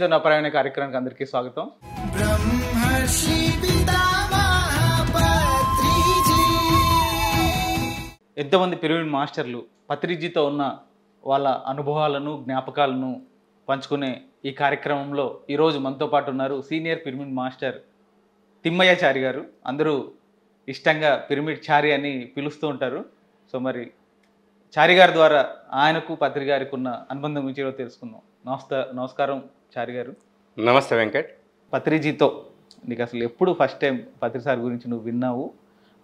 జన ప్రయాణ కార్యక్రమానికి అందరికీ స్వాగతం. ఎంతోమంది పిరమిడ్ మాస్టర్లు పత్రిజీతో ఉన్న వాళ్ళ అనుభవాలను జ్ఞాపకాలను పంచుకునే ఈ కార్యక్రమంలో ఈరోజు మనతో పాటు ఉన్నారు సీనియర్ పిరమిడ్ మాస్టర్ తిమ్మయ్యాచారి గారు. అందరూ ఇష్టంగా పిరమిడ్ చారి అని పిలుస్తూ ఉంటారు. సో మరి చారి గారి ద్వారా ఆయనకు పత్రిక గారికి ఉన్న అనుబంధం గురించి తెలుసుకుందాం. నమస్త నమస్కారం. చారి గారు. నమస్తే వెంకట్. పత్రిజీతో నీకు అసలు ఎప్పుడు ఫస్ట్ టైం పత్రి సార్ గురించి నువ్వు విన్నావు?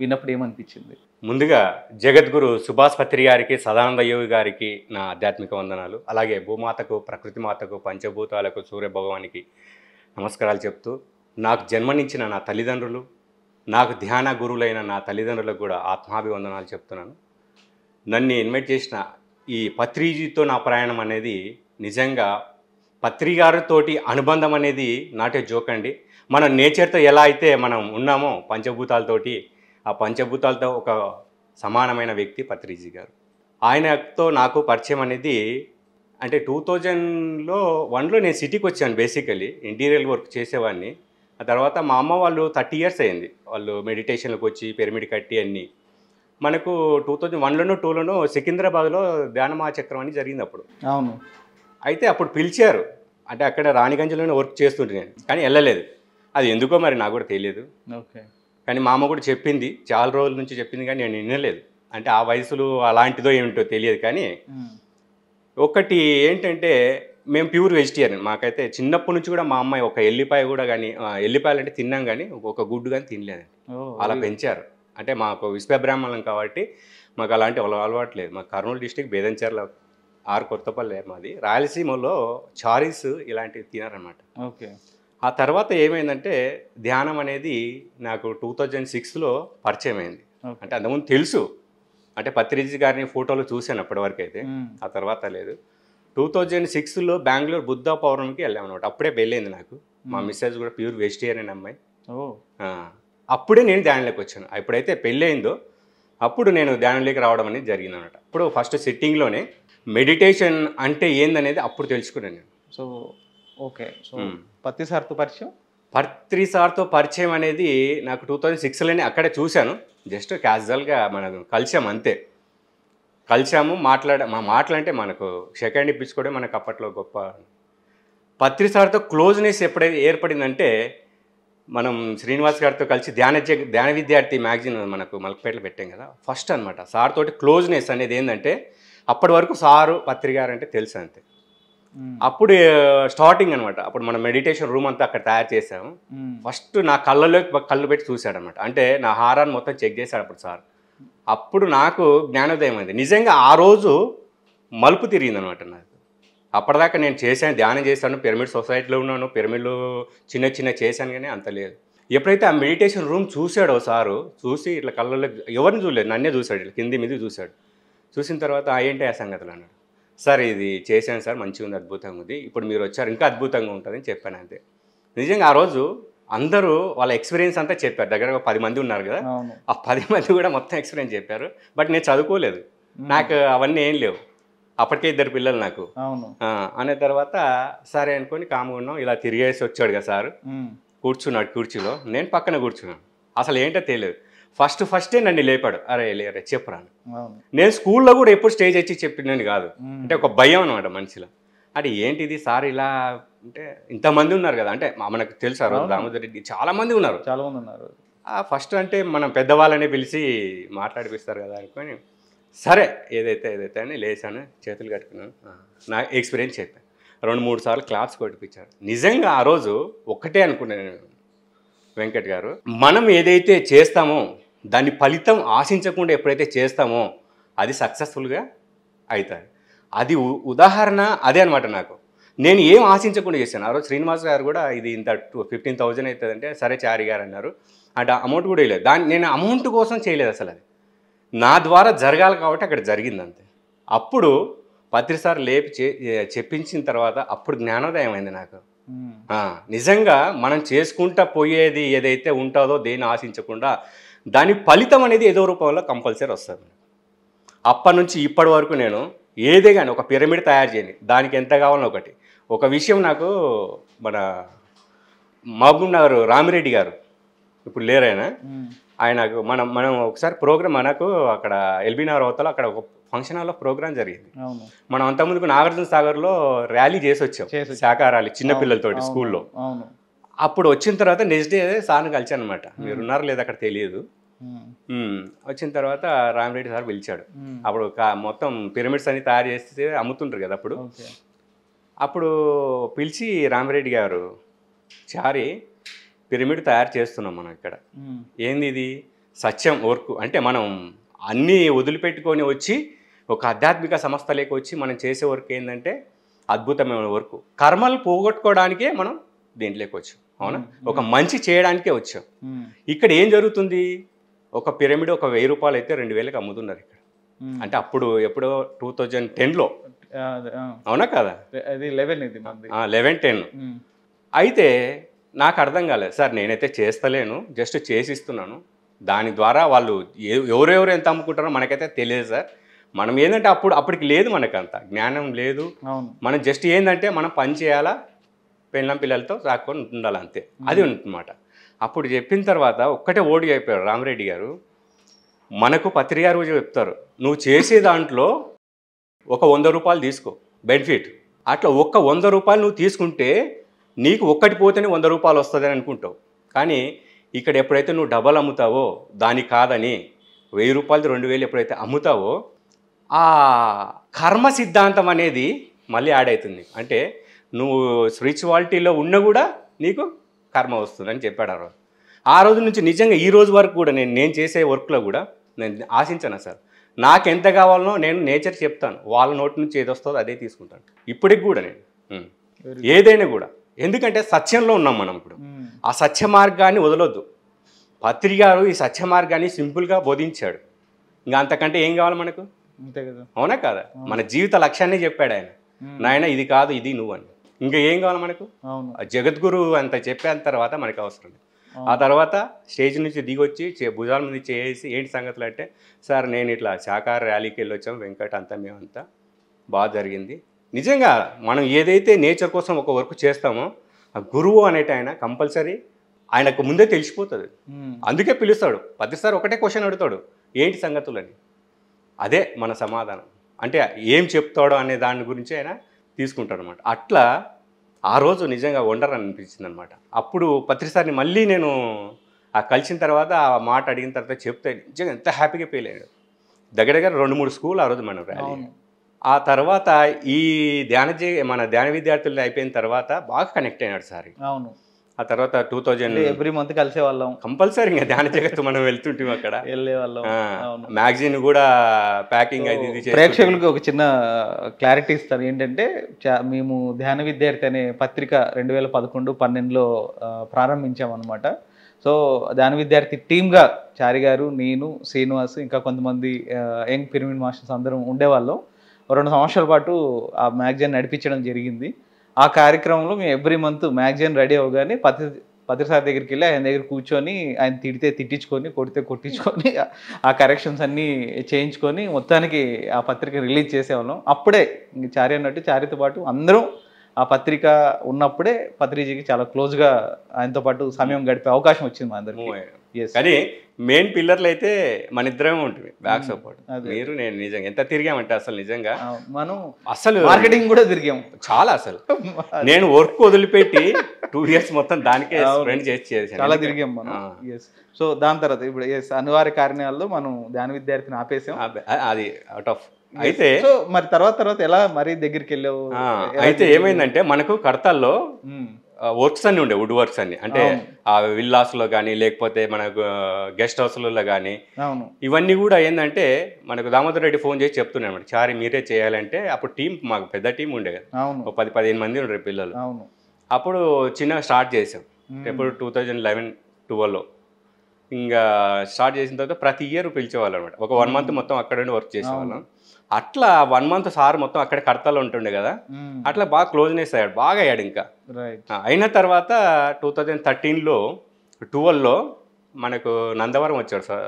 విన్నప్పుడు ఏమనిపించింది? ముందుగా జగద్గురు సుభాష్ పత్రి గారికి సదానంద యోగి గారికి నా ఆధ్యాత్మిక వందనాలు. అలాగే భూమాతకు ప్రకృతి మాతకు పంచభూతాలకు సూర్య భగవానికి నమస్కారాలు చెప్తూ నాకు జన్మనిచ్చిన నా తల్లిదండ్రులు నాకు ధ్యాన గురువులైన నా తల్లిదండ్రులకు కూడా ఆత్మాభివందనాలు చెప్తున్నాను. నన్ను ఇన్వైట్ చేసిన ఈ పత్రిజీతో నా ప్రయాణం అనేది నిజంగా పత్రి గారితోటి అనుబంధం అనేది నాటే జోక్ అండి. మనం నేచర్తో ఎలా అయితే మనం ఉన్నామో పంచభూతాలతోటి ఆ పంచభూతాలతో ఒక సమానమైన వ్యక్తి పత్రిజీ గారు. ఆయనతో నాకు పరిచయం అనేది అంటే టూ థౌజండ్లో వన్లో నేను సిటీకి వచ్చాను బేసికలీ ఇంటీరియర్ వర్క్ చేసేవాడిని. ఆ తర్వాత మా అమ్మ వాళ్ళు థర్టీ ఇయర్స్ అయింది వాళ్ళు మెడిటేషన్లకు వచ్చి పిరమిడ్ కట్టి అన్నీ. మనకు టూ థౌజండ్ వన్లోనూ టూలోనూ సికింద్రాబాద్లో ధ్యానమాచక్రం అని జరిగింది అప్పుడు. అవును. అయితే అప్పుడు పిలిచారు. అంటే అక్కడ రాణిగంజ్లోనే వర్క్ చేస్తుంటే నేను. కానీ వెళ్ళలేదు. అది ఎందుకో మరి నాకు కూడా తెలియదు. ఓకే. కానీ మా అమ్మ కూడా చెప్పింది. చాలా రోజుల నుంచి చెప్పింది కానీ నేను వినలేదు. అంటే ఆ వయసులో అలాంటిదో ఏమిటో తెలియదు కానీ ఒకటి ఏంటంటే మేము ప్యూర్ వెజిటేరియన్. మాకైతే చిన్నప్పటి నుంచి కూడా మా అమ్మాయి ఒక ఎల్లిపాయ కూడా కానీ ఎల్లిపాయలు అంటే తిన్నాం కానీ ఒక గుడ్డు కానీ తినలేదు అలా పెంచారు. అంటే మాకు విశ్వ బ్రాహ్మణం కాబట్టి మాకు అలాంటి అలవా- అలవాటు లేదు. మా కర్నూలు డిస్టిక్ బేదంచెర్ల ఆరు కొత్తపల్లి మాది. రాయలసీమలో చారీస్ ఇలాంటివి తినారనమాట ఓకే. ఆ తర్వాత ఏమైందంటే ధ్యానం అనేది నాకు టూ థౌజండ్ సిక్స్లో పరిచయం అయింది అంటే అంతకుముందు తెలుసు. అంటే పత్రిజీ గారిని ఫోటోలు చూశాను అప్పటివరకు అయితే ఆ తర్వాత లేదు. టూ థౌజండ్ సిక్స్లో బెంగళూరు బుద్ధ పౌర్ణమికి వెళ్ళాం అనమాట అప్పుడే పెళ్ళైంది నాకు. మా మిస్సెస్ కూడా ప్యూర్ వెజిటేరియన్ అమ్మాయి. అప్పుడే నేను ధ్యానంలోకి వచ్చాను. ఎప్పుడైతే పెళ్ళయిందో అప్పుడు నేను ధ్యానంలోకి రావడం అనేది జరిగింది అనమాట అప్పుడు ఫస్ట్ సిట్టింగ్లోనే మెడిటేషన్ అంటే ఏందనేది అప్పుడు తెలుసుకున్నాను నేను. So okay. So hmm. పత్తి సార్తో పరిచయం? పత్రి సార్తో పరిచయం అనేది నాకు టూ థౌజండ్ సిక్స్లోనే అక్కడే చూశాను. జస్ట్ క్యాజువల్గా మనం కలిసాం అంతే. కలిసాము మాట్లాడ మా మాటలంటే మనకు సెకండ్ ఇప్పించుకోవడం మనకు అప్పట్లో గొప్ప పత్రి సార్తో క్లోజ్నెస్ ఎప్పుడైతే ఏర్పడిందంటే మనం శ్రీనివాస్ గారితో కలిసి ధ్యాన ధ్యాన విద్యార్థి మ్యాగజైన్ మనకు మలకపేటలో పెట్టాం కదా. ఫస్ట్ అనమాట సార్ తోటి క్లోజ్నెస్ అనేది ఏంటంటే అప్పటి వరకు సారు పత్రి గారు అంటే తెలుసు అంతే. అప్పుడు స్టార్టింగ్ అనమాట అప్పుడు మనం మెడిటేషన్ రూమ్ అంతా అక్కడ తయారు చేసాము. ఫస్ట్ నా కళ్ళలోకి కళ్ళు పెట్టి చూశాడు అనమాట అంటే నా హారాన్ని మొత్తం చెక్ చేశాడు అప్పుడు సార్. అప్పుడు నాకు జ్ఞానోదయం అయింది. నిజంగా ఆ రోజు మలుపు తిరిగింది అనమాట నాకు. అప్పటిదాకా నేను చేశాను ధ్యానం చేశాను పిరమిడ్ సొసైటీలో ఉన్నాను పిరమిడ్లో చిన్న చిన్న చేశాను కానీ అంత లేదు. ఎప్పుడైతే ఆ మెడిటేషన్ రూమ్ చూశాడో సారు చూసి ఇట్లా కళ్ళలో ఎవరిని చూడలేదు నన్నే చూశాడు ఇట్లా కింది మీద చూశాడు. చూసిన తర్వాత "ఆ, ఏంటి ఆ సంగతులు అన్నాడు. సార్ ఇది చేశాను సార్ మంచిగా ఉంది అద్భుతంగా ఉంది. ఇప్పుడు మీరు వచ్చారు ఇంకా అద్భుతంగా ఉంటుందని చెప్పాను అంతే. నిజంగా ఆ రోజు అందరూ వాళ్ళ ఎక్స్పీరియన్స్ అంతా చెప్పారు. దగ్గర ఒక పది మంది ఉన్నారు కదా. ఆ పది మంది కూడా మొత్తం ఎక్స్పీరియన్స్ చెప్పారు. బట్ నేను చదువుకోలేదు. నాకు అవన్నీ ఏం లేవు. అప్పటికే ఇద్దరు పిల్లలు నాకు. అనే తర్వాత సరే అనుకొని కామ్గా ఉన్నాం. ఇలా తిరిగేసి వచ్చాడు కదా సార్. కూర్చున్నాడు కుర్చీలో. నేను పక్కన కూర్చున్నాను. అసలు ఏంటో తెలియదు. ఫస్ట్ ఫస్టే నన్ను లేపాడు. అరే లేరే చెప్పురాను నేను స్కూల్లో కూడా ఎప్పుడు స్టేజ్ వచ్చి చెప్పినాను కాదు. అంటే ఒక భయం అనమాట మనిషిలో. అంటే ఏంటిది సార్ ఇలా అంటే ఇంతమంది ఉన్నారు కదా. అంటే మా- మనకు తెలుసు ఆ రోజు. దామోదర్ రెడ్డి. చాలా మంది ఉన్నారు. చాలా మంది ఉన్నారు. ఆ ఫస్ట్ అంటే మనం పెద్దవాళ్ళని పిలిచి మాట్లాడిపిస్తారు కదా అనుకొని సరే ఏదైతే ఏదైతే అని లేచాను చేతులు కట్టుకున్నాను. నా ఎక్స్పీరియన్స్ చెప్పాను రెండు మూడు సార్లు క్లాస్ కొట్టిపించారు. నిజంగా ఆ రోజు ఒక్కటే అనుకున్నాను నేను వెంకట్ గారు. మనం ఏదైతే చేస్తామో దాని ఫలితం ఆశించకుండా ఎప్పుడైతే చేస్తామో అది సక్సెస్ఫుల్గా అవుతుంది అది ఉ- ఉదాహరణ అదే అనమాట నాకు. నేను ఏం ఆశించకుండా చేశాను? ఆ రోజు శ్రీనివాస్ గారు కూడా ఇది ఇంత టూ ఫిఫ్టీన్ థౌజండ్ అవుతుందంటే సరే చారి గారు అన్నారు. అంటే అమౌంట్ కూడా వేయలేదు దాన్ని నేను అమౌంట్ కోసం చేయలేదు అసలు అది. నా ద్వారా జరగాలి కాబట్టి అక్కడ జరిగింది అంతే అప్పుడు పత్రిసారి లేపి చే చెప్పించిన తర్వాత అప్పుడు జ్ఞానోదయం అయింది నాకు. నిజంగా మనం చేసుకుంటా పోయేది ఏదైతే ఉంటుందో దేన్ని ఆశించకుండా దాని ఫలితం అనేది ఏదో రూపంలో కంపల్సరీ వస్తుంది. అప్పటి నుంచి ఇప్పటి వరకు నేను ఏదే కానీ ఒక పిరమిడ్ తయారు చేయని దానికి ఎంత కావాలో ఒకటి. ఒక విషయం నాకు మన మహబూబ్ నగర్ రామిరెడ్డి గారు ఇప్పుడు లేరైనా ఉమ్, ఆయనకు మనం మనం ఒకసారి ప్రోగ్రామ్ మనకు అక్కడ ఎల్బీ నగర్ అవతల అక్కడ ఒక ఫంక్షన్ హాల్లో ప్రోగ్రామ్ జరిగింది. మనం అంతకుముందుకు నాగార్జున సాగర్లో ర్యాలీ చేసి వచ్చాం. శాఖ ర్యాలీ చిన్న పిల్లలతోటి అవును, స్కూల్లో. అప్పుడు వచ్చిన తర్వాత నెక్స్ట్ డే సార్ని కలిచాను అనమాట మీరు ఉన్నారు లేదా అక్కడ తెలియదు. వచ్చిన తర్వాత రామిరెడ్డి సార్ పిలిచాడు. అప్పుడు మొత్తం పిరమిడ్స్ అన్ని తయారు చేస్తే అమ్ముతుంటారు కదా అప్పుడు. అప్పుడు పిలిచి రామిరెడ్డి గారు చారి పిరమిడ్ తయారు చేస్తున్నాం మనం ఇక్కడ. ఏంది ఇది? సత్యం వర్క్ అంటే మనం అన్నీ వదిలిపెట్టుకొని వచ్చి ఒక ఆధ్యాత్మిక సంస్థలోకి వచ్చి మనం చేసే వర్క్ ఏంటంటే అద్భుతమైన వర్క్ కర్మలు పోగొట్టుకోవడానికే మనం దీంట్లోకి వచ్చాం. అవునా? ఒక మంచి చేయడానికే వచ్చాం. ఇక్కడ ఏం జరుగుతుంది? ఒక పిరమిడ్ ఒక వెయ్యి రూపాయలు అయితే రెండు వేలకు అమ్ముతున్నారు ఇక్కడ. అంటే అప్పుడు ఎప్పుడో టూ థౌజండ్ టెన్లో. అవునా కదా? అది లెవెన్ ఇది లెవెన్ టెన్. అయితే నాకు అర్థం కాలేదు. సార్ నేనైతే చేస్తలేను జస్ట్ చేసిస్తున్నాను. దాని ద్వారా వాళ్ళు ఎవరెవరు ఎంత అమ్ముకుంటారో మనకైతే తెలియదు సార్. మనం ఏంటంటే అప్పుడు అప్పటికి లేదు మనకంత. జ్ఞానం లేదు. మనం జస్ట్ ఏంటంటే మనం పని చేయాలా? పెళ్ళం పిల్లలతో సాక్కొని ఉండాలి అంతే అది ఉంటుందన్నమాట. అప్పుడు చెప్పిన తర్వాత ఒక్కటే ఓడి అయిపోయారు రామరెడ్డి గారు. మనకు పత్రిక కూడా చెప్తారు నువ్వు చేసే దాంట్లో ఒక వంద రూపాయలు తీసుకో బెనిఫిట్. అట్లా ఒక్క వంద రూపాయలు నువ్వు తీసుకుంటే నీకు ఒక్కటి పోతేనే వంద రూపాయలు వస్తుందని అనుకుంటావు. కానీ ఇక్కడ ఎప్పుడైతే నువ్వు డబల్ అమ్ముతావో దానికి కాదని వెయ్యి రూపాయలు రెండు వేలు ఎప్పుడైతే అమ్ముతావో ఆ కర్మ సిద్ధాంతం అనేది మళ్ళీ యాడ్ అవుతుంది. అంటే నువ్వు స్పిరిచువాలిటీలో ఉన్న కూడా నీకు కర్మ వస్తుందని చెప్పాడు ఆ రోజు. ఆ రోజు నుంచి నిజంగా ఈ రోజు వరకు కూడా నేను నేను చేసే వర్క్లో కూడా నేను ఆశించను సార్. నాకు ఎంత కావాలనో నేను నేచర్ చెప్తాను. వాళ్ళ నోటి నుంచి ఏది వస్తుందో అదే తీసుకుంటాను. ఇప్పటికి కూడా నేను. ఏదైనా కూడా. ఎందుకంటే సత్యంలో ఉన్నాం మనం ఇప్పుడు. ఆ సత్య మార్గాన్ని వదలొద్దు. పత్రి గారు ఈ సత్య మార్గాన్ని సింపుల్గా బోధించాడు. ఇంకా అంతకంటే ఏం కావాలి మనకు? అంతే కదా. అవునా కాదా? మన జీవిత లక్ష్యాన్ని చెప్పాడు ఆయన. నాయన ఇది కాదు ఇది నువ్వు అని. ఇంకా ఏం కావాలి మనకు? జగద్గురు అంత చెప్పిన తర్వాత మనకు అవసరం లేదు. ఆ తర్వాత స్టేజ్ నుంచి దిగొచ్చి చే- భుజాల మీద చేసి ఏంటి సంగతులు అంటే సార్ నేను ఇట్లా శాఖాహార ర్యాలీకి వెళ్ళొచ్చాం వెంకట్ అంతా మేమంతా బాగా జరిగింది. నిజంగా మనం ఏదైతే నేచర్ కోసం ఒక వర్క్ చేస్తామో ఆ గురువు అనేటి ఆయన కంపల్సరీ ఆయనకు ముందే తెలిసిపోతుంది. అందుకే పిలుస్తాడు. ప్రతిసారి ఒకటే క్వశ్చన్ అడుగుతాడు ఏంటి సంగతులని అదే మన సమాధానం. అంటే ఏం చెప్తాడో అనే దాని గురించి ఆయన తీసుకుంటాడు అనమాట అట్లా ఆ రోజు నిజంగా వండర్ అనిపించింది అనమాట అప్పుడు పత్రిసారిని మళ్ళీ నేను ఆ కలిసిన తర్వాత ఆ మాట అడిగిన తర్వాత చెప్తే నిజంగా ఎంత హ్యాపీగా ఫీల్ అయ్యాడు. దగ్గర దగ్గర రెండు మూడు స్కూల్ ఆ రోజు మనం ర్యాలీ. ఆ తర్వాత ఈ ధ్యాన మన ధ్యాన విద్యార్థులు అయిపోయిన తర్వాత బాగా కనెక్ట్ అయినాడు సార్. అవును. ఆ తర్వాత టూ థౌజండ్ ఎవ్రీ మంత్ కలిసే వాళ్ళం కంపల్సరీ ఇంకా ధ్యాన జగత్తు మనం వెళ్తుంటాం అక్కడ. వెళ్ళే వాళ్ళం మ్యాగజైన్ కూడా ప్యాకింగ్ చేస్తుంటాం. ప్రేక్షకులకు ఒక చిన్న క్లారిటీ ఇస్తాను. ఏంటంటే మేము ధ్యాన విద్యార్థి అనే పత్రిక రెండు వేల పదకొండు పన్నెండులో ప్రారంభించామన్నమాట. సో ధ్యాన విద్యార్థి టీమ్గా చారి గారు నేను శ్రీనివాస్ ఇంకా కొంతమంది యంగ్ పిరమిడ్ మాస్టర్స్ అందరం ఉండేవాళ్ళం. రెండు సంవత్సరాల పాటు ఆ మ్యాగజైన్ నడిపించడం జరిగింది. ఆ కార్యక్రమంలో మేము ఎవ్రీ మంత్ మ్యాగజైన్ రెడీ అవగానే పత్రి పత్రిసారి దగ్గరికి వెళ్ళి ఆయన దగ్గర కూర్చొని ఆయన తిడితే తిట్టించుకొని కొడితే కొట్టించుకొని ఆ- కరెక్షన్స్ అన్నీ చేయించుకొని మొత్తానికి ఆ పత్రిక రిలీజ్ చేసేవాళ్ళం. అప్పుడే ఇంక చారి అన్నట్టు చారితో పాటు అందరం ఆ పత్రిక ఉన్నప్పుడే పత్రిజీకి చాలా క్లోజ్గా ఆయనతో పాటు సమయం గడిపే అవకాశం వచ్చింది మా అందరికీ. కానీ మెయిన్ పిల్లర్లు అయితే మన ఇద్దరమే ఉంటుంది బ్యాక్ సపోర్ట్. మీరు నేను నిజంగా ఎంత తిరిగామంటే అసలు నిజంగా మనం అసలు మార్కెటింగ్ కూడా తిరిగాం. చాలా అసలు. నేను వర్క్ వదిలిపెట్టి టూ ఇయర్స్ మొత్తం దానికే. స్పెండ్ చేసి చాలా తిరిగాం మనం. సో దాని తర్వాత ఇప్పుడు ఎస్ అనివార్య కారణాల్లో మనం ధ్యాన విద్యార్థిని ఆపేసాం. అది అవుట్ ఆఫ్ అయితే సో మరి తర్వాత తర్వాత ఎలా మరీ దగ్గరికి వెళ్ళావు? అయితే? ఏమైందంటే మనకు కడతాల్లో ఉమ్, వర్క్స్ అన్ని ఉండే వుడ్ వర్క్స్ అన్ని. అంటే. ఆ విల్లాస్లో కానీ లేకపోతే మనకు గెస్ట్ హౌస్లలో కానీ ఇవన్నీ కూడా ఏంటంటే మనకు దామోదర్ రెడ్డి ఫోన్ చేసి చెప్తున్నాడు అనమాట చారి మీరే చేయాలంటే అప్పుడు టీం మాకు పెద్ద టీం ఉండే కదా. ఒక పది పదిహేను మంది ఉండే పిల్లలు. అప్పుడు చిన్నగా స్టార్ట్ చేసాం. ఎప్పుడు టూ థౌజండ్ లెవెన్ ట్వెల్వ్లో ఇంకా స్టార్ట్ చేసిన తర్వాత ప్రతి ఇయర్ పిలిచేవాళ్ళం అనమాట ఒక వన్ మంత్ మొత్తం అక్కడ వర్క్ చేసేవాళ్ళం. అట్లా వన్ మంత్ సార్ మొత్తం అక్కడ కడతాలో ఉంటుండే కదా. అట్లా బాగా క్లోజ్నెస్ అయ్యాడు బాగా అయ్యాడు ఇంకా. అయిన తర్వాత టూ థౌజండ్ థర్టీన్లో ట్వెల్వ్లో మనకు నందవరం వచ్చాడు సార్.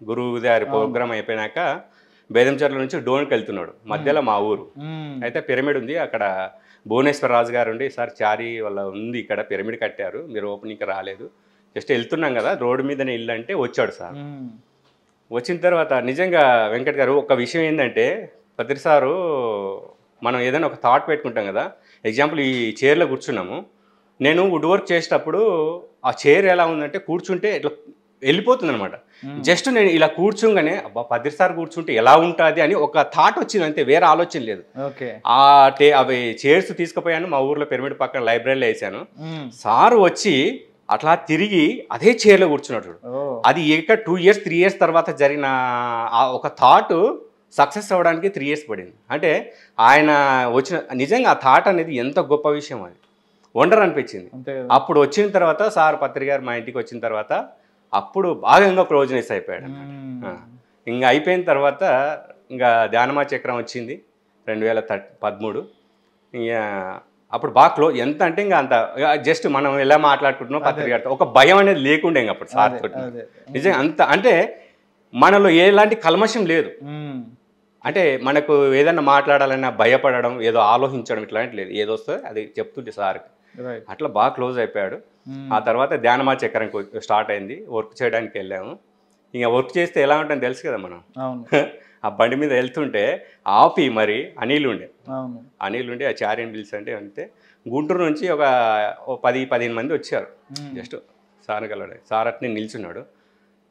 గురువు గారి ప్రోగ్రామ్ అయిపోయినాక బేదంచర్ల నుంచి డోన్కి వెళ్తున్నాడు మధ్యలో మా ఊరు. అయితే పిరమిడ్ ఉంది అక్కడ భువనేశ్వర రాజు గారు ఉండి సార్ చారి వాళ్ళ ఉంది ఇక్కడ పిరమిడ్ కట్టారు మీరు ఓపెనింగ్కి రాలేదు. జస్ట్ వెళ్తున్నాం కదా రోడ్డు మీదనే ఇల్లు అంటే వచ్చాడు సార్. వచ్చిన తర్వాత నిజంగా వెంకట్ గారు ఒక విషయం ఏంటంటే పత్రి సారు మనం ఏదైనా ఒక థాట్ పెట్టుకుంటాం కదా. ఎగ్జాంపుల్ ఈ చైర్లో కూర్చున్నాము. నేను వుడ్ వర్క్ చేసేటప్పుడు ఆ చైర్ ఎలా ఉందంటే కూర్చుంటే ఇట్లా వెళ్ళిపోతుంది అనమాట జస్ట్ నేను ఇలా కూర్చోగానే అబ్బా సార్ కూర్చుంటే ఎలా ఉంటుంది? అని ఒక థాట్ వచ్చింది అంతే వేరే ఆలోచన లేదు. ఓకే. ఆ టే అవి చైర్స్ తీసుకుపోయాను మా ఊర్లో పిరమిడ్ పక్కన లైబ్రరీలో వేసాను. మ్మ్. సారు వచ్చి అట్లా తిరిగి అదే చైర్లో కూర్చున్నాడు అది ఇక టూ ఇయర్స్ త్రీ ఇయర్స్ తర్వాత జరిగిన ఆ ఒక థాట్ సక్సెస్ అవ్వడానికి త్రీ ఇయర్స్ పడింది. అంటే ఆయన వచ్చిన నిజంగా ఆ థాట్ అనేది ఎంత గొప్ప విషయం అది. వండర్ అనిపించింది. అప్పుడు వచ్చిన తర్వాత సార్ పత్రి గారు మా ఇంటికి వచ్చిన తర్వాత అప్పుడు బాగా ఇంకా క్లోజ్నెస్ అయిపోయాడు. ఇంకా అయిపోయిన తర్వాత ఇంకా ధ్యానమా చక్రం వచ్చింది. రెండు వేల పదమూడు. ఇంకా అప్పుడు బాగా క్లో ఎంత అంటే ఇంకా అంత జస్ట్ మనం ఎలా మాట్లాడుకుంటున్నాం పత్రిక ఒక భయం అనేది లేకుండే ఇంకా అప్పుడు సార్ తోటి. నిజంగా అంత అంటే మనలో ఎలాంటి కల్మషం లేదు. అంటే మనకు ఏదైనా మాట్లాడాలన్నా భయపడడం ఏదో ఆలోచించడం ఇట్లాంటి లేదు. ఏదో వస్తే అది చెప్తుంటే సార్. అట్లా బాగా క్లోజ్ అయిపోయాడు. ఆ తర్వాత ధ్యానమా చక్రం స్టార్ట్ అయింది. వర్క్ చేయడానికి వెళ్ళాము. ఇంకా వర్క్ చేస్తే ఎలా ఉంటుందో తెలుసు కదా మనం. ఆ బండి మీద వెళ్తుంటే ఆపి మరి అనిల్ ఉండే అనిల్ ఉండే ఆ చారియన్ బిల్స్ అంటే అంతే. గుంటూరు నుంచి ఒక పది పదిహేను మంది వచ్చారు. జస్ట్ సార్ కలవాడు సార్ అట్నే నిల్చున్నాడు.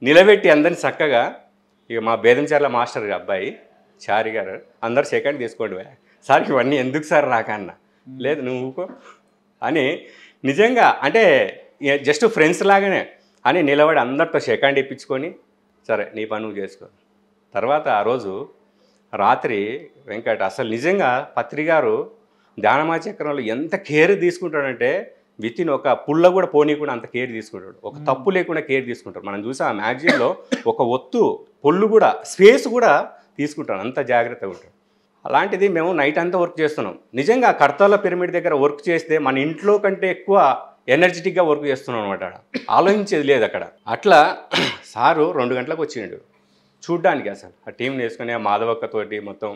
నిలబెట్టి అందరిని చక్కగా ఇక మా బేదంచర్ల మాస్టర్ అబ్బాయి చారి గారు అందరు సెకండ్ తీసుకోండి. సార్ ఇవన్నీ ఎందుకు సార్ రాకన్నా? లేదు నువ్వు ఊకో. అని నిజంగా అంటే జస్ట్ ఫ్రెండ్స్ లాగానే. అని నిలబడి అందరితో సెకండ్ ఇప్పించుకొని సరే నీ పని నువ్వు చేసుకో. తర్వాత ఆ రోజు రాత్రి వెంకట్ అసలు నిజంగా పత్రి గారు ధ్యానమా చక్రంలో ఎంత కేర్ తీసుకుంటాడంటే విత్ ఇన్ ఒక పుల్ల కూడా పోనీ కూడా అంత కేర్ తీసుకుంటాడు. ఒక తప్పు లేకుండా కేర్ తీసుకుంటాడు. మనం చూసాం ఆ మ్యాగజైన్లో ఒక ఒత్తు పొల్లు కూడా స్పేస్ కూడా తీసుకుంటాడు. అంత జాగ్రత్తగా ఉంటాడు. అలాంటిది మేము నైట్ అంతా వర్క్ చేస్తున్నాం. నిజంగా కర్తాల పిరమిడ్ దగ్గర వర్క్ చేస్తే మన ఇంట్లో కంటే ఎక్కువ ఎనర్జెటిక్గా వర్క్ చేస్తున్నాం అనమాట. ఆలోచించేది లేదు అక్కడ. అట్లా సారు రెండు గంటలకు వచ్చిండు. చూడ్డానికి అసలు. ఆ టీంని వేసుకొని ఆ మాధవక్కతోటి మొత్తం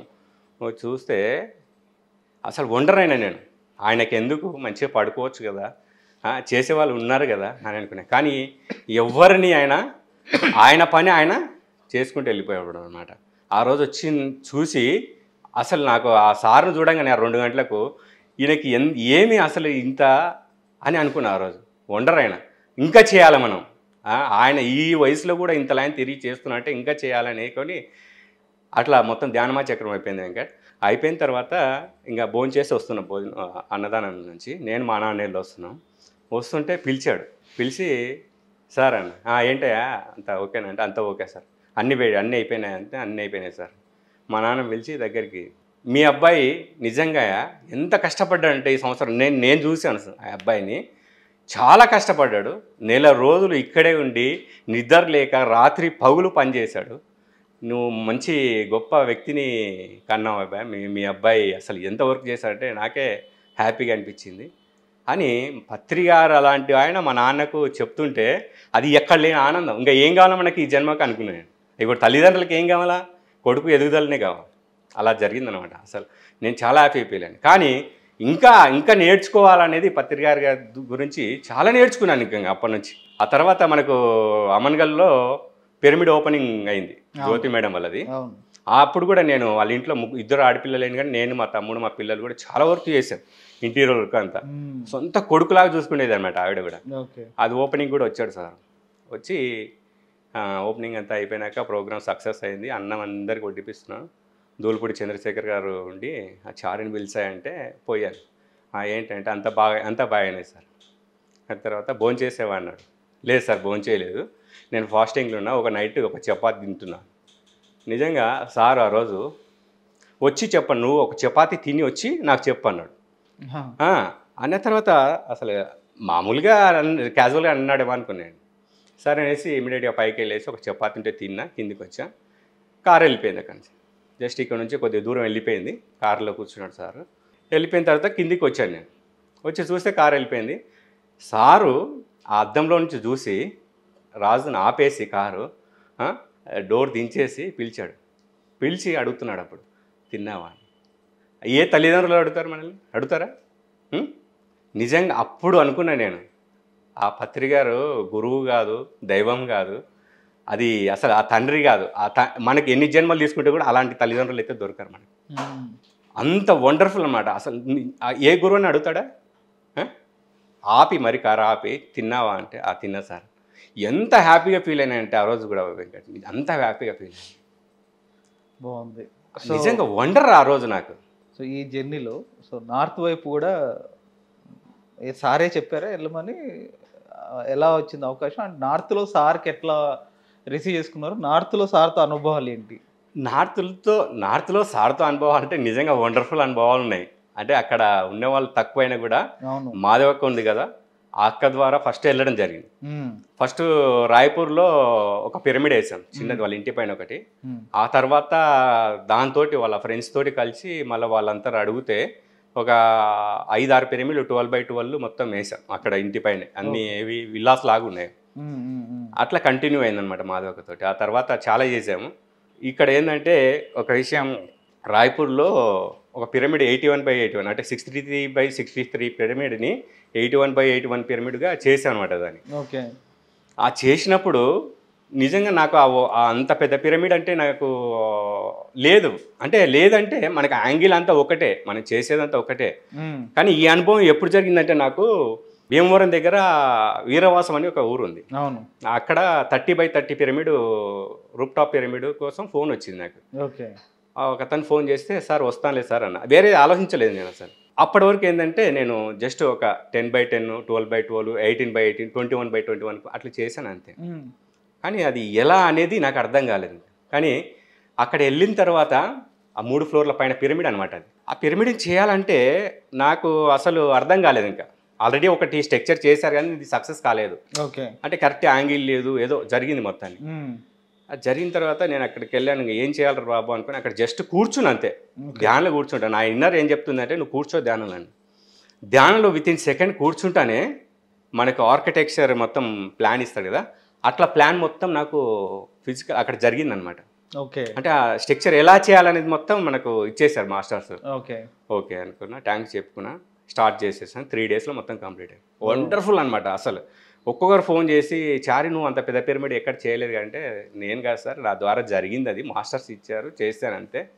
చూస్తే అసలు వండర్ నేను. ఆయనకి ఎందుకు మంచిగా పడుకోవచ్చు కదా. చేసేవాళ్ళు ఉన్నారు కదా అని అనుకున్నా. కానీ ఎవరిని ఆయన ఆయన పని ఆయన చేసుకుంటూ వెళ్ళిపోయాడు అనమాట ఆ రోజు వచ్చి చూసి అసలు నాకు ఆ సార్ను చూడంగానే ఆ రెండు గంటలకు ఈయనకి ఎన్ ఏమి అసలు ఇంత అని అనుకున్నా ఆ రోజు. వండర్ ఆయన ఇంకా చేయాలి మనం. ఆయన ఈ వయసులో కూడా ఇంత లైన్ తిరిగి చేస్తున్నా అంటే ఇంకా చేయాలని కొని అట్లా మొత్తం ధ్యానమా చక్రం అయిపోయింది వెంకట్. అయిపోయిన తర్వాత ఇంకా భోజనం చేసి వస్తున్నాం భోజనం అన్నదానం నుంచి నేను మా నాన్నేళ్ళు వస్తున్నాం. వస్తుంటే పిలిచాడు. పిలిచి సార్ అన్న ఏంటయ్యా అంత ఓకేనా? అంటే అంత ఓకే సార్. అన్ని వే అన్నీ అయిపోయినాయి అంటే అన్నీ అయిపోయినాయి సార్. మా నాన్న పిలిచి దగ్గరికి మీ అబ్బాయి నిజంగా ఎంత కష్టపడ్డాడంటే ఈ సంవత్సరం? నేను నేను చూశాను ఆ అబ్బాయిని. చాలా కష్టపడ్డాడు. నెల రోజులు ఇక్కడే ఉండి నిద్ర లేక రాత్రి పగులు పనిచేశాడు. నువ్వు మంచి గొప్ప వ్యక్తిని కన్నావు అబ్బాయి. మీ మీ అబ్బాయి అసలు ఎంత వర్క్ చేశాడంటే నాకే హ్యాపీగా అనిపించింది. అని పత్రికారు అలాంటి ఆయన మా నాన్నకు చెప్తుంటే అది ఎక్కడ లేని ఆనందం. ఇంకా ఏం కావాలో మనకి ఈ జన్మకు అనుకున్నాను ఇప్పుడు తల్లిదండ్రులకి ఏం కావాలా? కొడుకు ఎదుగుదలనే కావాలి. అలా జరిగిందనమాట అసలు నేను చాలా హ్యాపీ అయిపోయాను. కానీ ఇంకా ఇంకా నేర్చుకోవాలనేది పత్రికారి గారి గురించి చాలా నేర్చుకున్నాను ఇంకా అప్పటి నుంచి. ఆ తర్వాత మనకు అమన్గల్లో పిరమిడ్ ఓపెనింగ్ అయింది జ్యోతి మేడం వాళ్ళది అప్పుడు కూడా నేను వాళ్ళ ఇంట్లో ఇద్దరు ఆడపిల్లలేని కానీ నేను మా తమ్ముడు మా పిల్లలు కూడా చాలా వర్క్ చేశాం ఇంటీరియర్ వర్క్ అంతా. సొంత కొడుకులాగా చూసుకునేది అనమాట ఆవిడ కూడా. అది ఓపెనింగ్ కూడా వచ్చాడు సార్. వచ్చి ఓపెనింగ్ అంతా అయిపోయినాక ప్రోగ్రామ్ సక్సెస్ అయింది అన్నం అందరికి వడ్డిపిస్తున్నాను దూల్పూడి చంద్రశేఖర్ గారు ఉండి ఆ చారిని పిలిచాయంటే పోయాను "ఆ, ఏంటంటే అంత బాగా అంత బాగానే సార్. ఆ తర్వాత భోజనం చేసేవా అన్నాడు. లేదు సార్ భోజనం చేయలేదు. నేను ఫాస్టింగ్లో ఉన్నా ఒక నైట్ ఒక చపాతి తింటున్నా. నిజంగా సార్ ఆ రోజు వచ్చి చెప్పను నువ్వు ఒక చపాతి తిని వచ్చి నాకు చెప్పు అన్నాడు. అన్న తర్వాత అసలు మామూలుగా క్యాజువల్గా అన్నాడేమో అనుకున్నాను. సరే అనేసి ఇమీడియట్గా పైకి వెళ్ళేసి ఒక చపాతి ఉంటే తిన్నా కిందికి వచ్చా. కారు వెళ్ళిపోయింది అక్కడి నుంచి. జస్ట్ ఇక్కడ నుంచి కొద్దిగా దూరం వెళ్ళిపోయింది. కారులో కూర్చున్నాడు సారు. వెళ్ళిపోయిన తర్వాత కిందికి వచ్చాను నేను. వచ్చి చూస్తే కారు వెళ్ళిపోయింది. సారు ఆ అద్దంలో నుంచి చూసి రాజును ఆపేసి కారు డోర్ దించేసి పిలిచాడు. పిలిచి అడుగుతున్నాడు అప్పుడు తిన్నావా? ఏ తల్లిదండ్రులు అడుగుతారు మనల్ని? అడుగుతారా? నిజంగా అప్పుడు అనుకున్నా నేను. ఆ పత్రి గారు గురువు కాదు దైవం కాదు అది అసలు ఆ తండ్రి కాదు. ఆ త మనకి ఎన్ని జన్మలు తీసుకుంటే కూడా అలాంటి తల్లిదండ్రులు అయితే దొరకరు మనకి. అంత వండర్ఫుల్ అనమాట అసలు ఏ గురువు అని అడుగుతాడా? ఆపి మరి కార ఆపి తిన్నావా అంటే ఆ తిన్నా సార్. ఎంత హ్యాపీగా ఫీల్ అయినా అంటే ఆ రోజు కూడా వెంకట్ అంత హ్యాపీగా ఫీల్ అయినా బాగుంది. నిజంగా వండర్ ఆ రోజు నాకు. సో ఈ జర్నీలో సో నార్త్ వైపు కూడా ఏ సారే చెప్పారా వెళ్ళమని? ఎలా వచ్చింది అవకాశం? అండ్ నార్త్లో సార్కి ఎట్లా రిసీవ్ చేసుకున్నారు. నార్త్లో సార్తో అనుభవాలు ఏంటి? నార్త్తో నార్త్లో సార్తో అనుభవాలు అంటే నిజంగా వండర్ఫుల్ అనుభవాలు ఉన్నాయి. అంటే అక్కడ ఉన్న వాళ్ళు తక్కువైనా కూడా అవును. మాధవక్క ఉంది కదా ఆ అక్క ద్వారా ఫస్ట్ వెళ్ళడం జరిగింది. ఫస్ట్ రాయపూర్లో ఒక పిరమిడ్ వేసాం చిన్నది వాళ్ళ ఇంటి పైన ఒకటి. ఆ తర్వాత దాంతో వాళ్ళ ఫ్రెండ్స్ తోటి కలిసి మళ్ళీ వాళ్ళంతా అడిగితే ఒక ఐదు ఆరు పిరమిడ్లు ట్వెల్వ్ బై ట్వెల్వ్ మొత్తం వేసాం అక్కడ ఇంటి పైన. అన్ని ఏవి విల్లాస్ లాగా ఉన్నాయి. అట్లా కంటిన్యూ అయిందనమాట మాధవకతోటి ఆ తర్వాత చాలా చేసాము ఇక్కడ ఏంటంటే ఒక విషయం రాయ్పూర్లో ఒక pyramid eighty one by eighty one అంటే sixty three by sixty three పిరమిడ్ని eighty one by eighty one పిరమిడ్గా చేశాను అనమాట దాన్ని. ఓకే. ఆ చేసినప్పుడు నిజంగా నాకు ఆ అంత పెద్ద పిరమిడ్ అంటే నాకు లేదు. అంటే లేదంటే మనకి యాంగిల్ అంతా ఒకటే మనం చేసేదంతా ఒకటే. కానీ ఈ అనుభవం ఎప్పుడు జరిగిందంటే నాకు భీమవరం దగ్గర వీరవాసం అని ఒక ఊరు ఉంది. అవును. అక్కడ thirty by thirty pyramid roof top pyramid కోసం ఫోన్ వచ్చింది నాకు. ఓకే. ఒక అతను ఫోన్ చేస్తే సార్ వస్తానులే సార్ అన్న. వేరే ఆలోచించలేదు నేను అసలు. అప్పటి వరకు ఏంటంటే నేను జస్ట్ ఒక ten by ten twelve by twelve eighteen by eighteen twenty one by twenty one అట్లా చేశాను అంతే. కానీ అది ఎలా అనేది నాకు అర్థం కాలేదు. కానీ అక్కడ వెళ్ళిన తర్వాత ఆ మూడు ఫ్లోర్ల పైన పిరమిడ్ అనమాట అది. ఆ పిరమిడ్ చేయాలంటే నాకు అసలు అర్థం కాలేదు ఇంకా. ఆల్రెడీ ఒకటి స్ట్రక్చర్ చేశారు కానీ ఇది సక్సెస్ కాలేదు. ఓకే. అంటే కరెక్ట్ యాంగిల్ లేదు ఏదో జరిగింది మొత్తాన్ని అది జరిగిన తర్వాత నేను అక్కడికి వెళ్ళాను ఏం చేయాలి బాబు అనుకుని అక్కడ జస్ట్ కూర్చుని అంతే. ధ్యానంలో కూర్చుంటాను నా ఇన్నర్ ఏం చెప్తుందంటే నువ్వు కూర్చో ధ్యానంలో అని ధ్యానంలో విత్ ఇన్ సెకండ్ కూర్చుంటానే మనకు ఆర్కిటెక్చర్ మొత్తం ప్లాన్ ఇస్తాడు కదా. అట్లా ప్లాన్ మొత్తం నాకు ఫిజికల్ అక్కడ జరిగిందనమాట. ఓకే. అంటే ఆ స్ట్రక్చర్ ఎలా చేయాలనేది మొత్తం మనకు ఇచ్చేసారు మాస్టర్స్. ఓకే. ఓకే అనుకున్నా థ్యాంక్స్ చెప్పుకున్నా. స్టార్ట్ చేసేసాను త్రీ డేస్లో మొత్తం కంప్లీట్ అయ్యింది వండర్ఫుల్ అనమాట అసలు. ఒక్కొక్కరు ఫోన్ చేసి చారి నువ్వు అంత పెద్ద పిరమిడ్ ఎక్కడ చేయలేదు అంటే నేను కాదు సార్ నా ద్వారా జరిగింది అది. మాస్టర్స్ ఇచ్చారు చేశాను అంతే.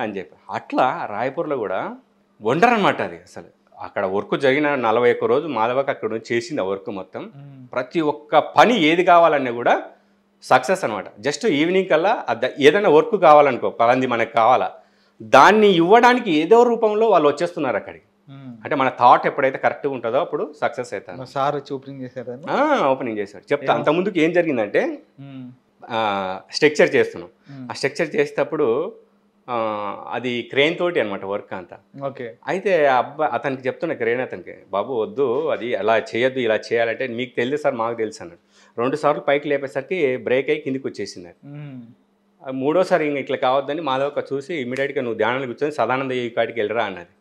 అని చెప్పి. అట్లా రాయపూర్లో కూడా వండర్ అనమాట అది అసలు. అక్కడ వర్క్ జరిగిన నలభై ఒక్క రోజు మాధవకి అక్కడ నుంచి చేసింది ఆ వర్క్ మొత్తం. ప్రతి ఒక్క పని ఏది కావాలన్నా కూడా సక్సెస్ అనమాట జస్ట్ ఈవినింగ్ కల్లా ఏదైనా వర్క్ కావాలనుకో పలాంది మనకు కావాలా దాన్ని ఇవ్వడానికి ఏదో రూపంలో వాళ్ళు వచ్చేస్తున్నారు అక్కడికి. అంటే మన థాట్ ఎప్పుడైతే కరెక్ట్గా ఉంటుందో అప్పుడు సక్సెస్ అవుతాను సార్ వచ్చి ఓపెనింగ్ చేశారని ఓపెనింగ్ చేశాడు చెప్తా అంతకుముందుకు ఏం జరిగిందంటే స్ట్రక్చర్ చేస్తున్నాం. ఆ స్ట్రక్చర్ చేసేటప్పుడు అది క్రెయిన్ తోటి అనమాట వర్క్ అంతా. ఓకే. అయితే ఆ అబ్బాయి అతనికి చెప్తున్నా క్రేన్ అతనికి బాబు వద్దు అది అలా చేయొద్దు ఇలా చేయాలంటే మీకు తెలియదు సార్ మాకు తెలుసు అన్నాడు. రెండు సార్లు పైకి లేపేసరికి బ్రేక్ అయ్యి కిందికి వచ్చేసింది. మూడోసారి ఇంక ఇట్లా కావద్దని మాధవక్క చూసి ఇమీడియట్గా నువ్వు ధ్యానంలో కూర్చొని సదానంద ఈ కాడికి వెళ్ళరా అన్నది.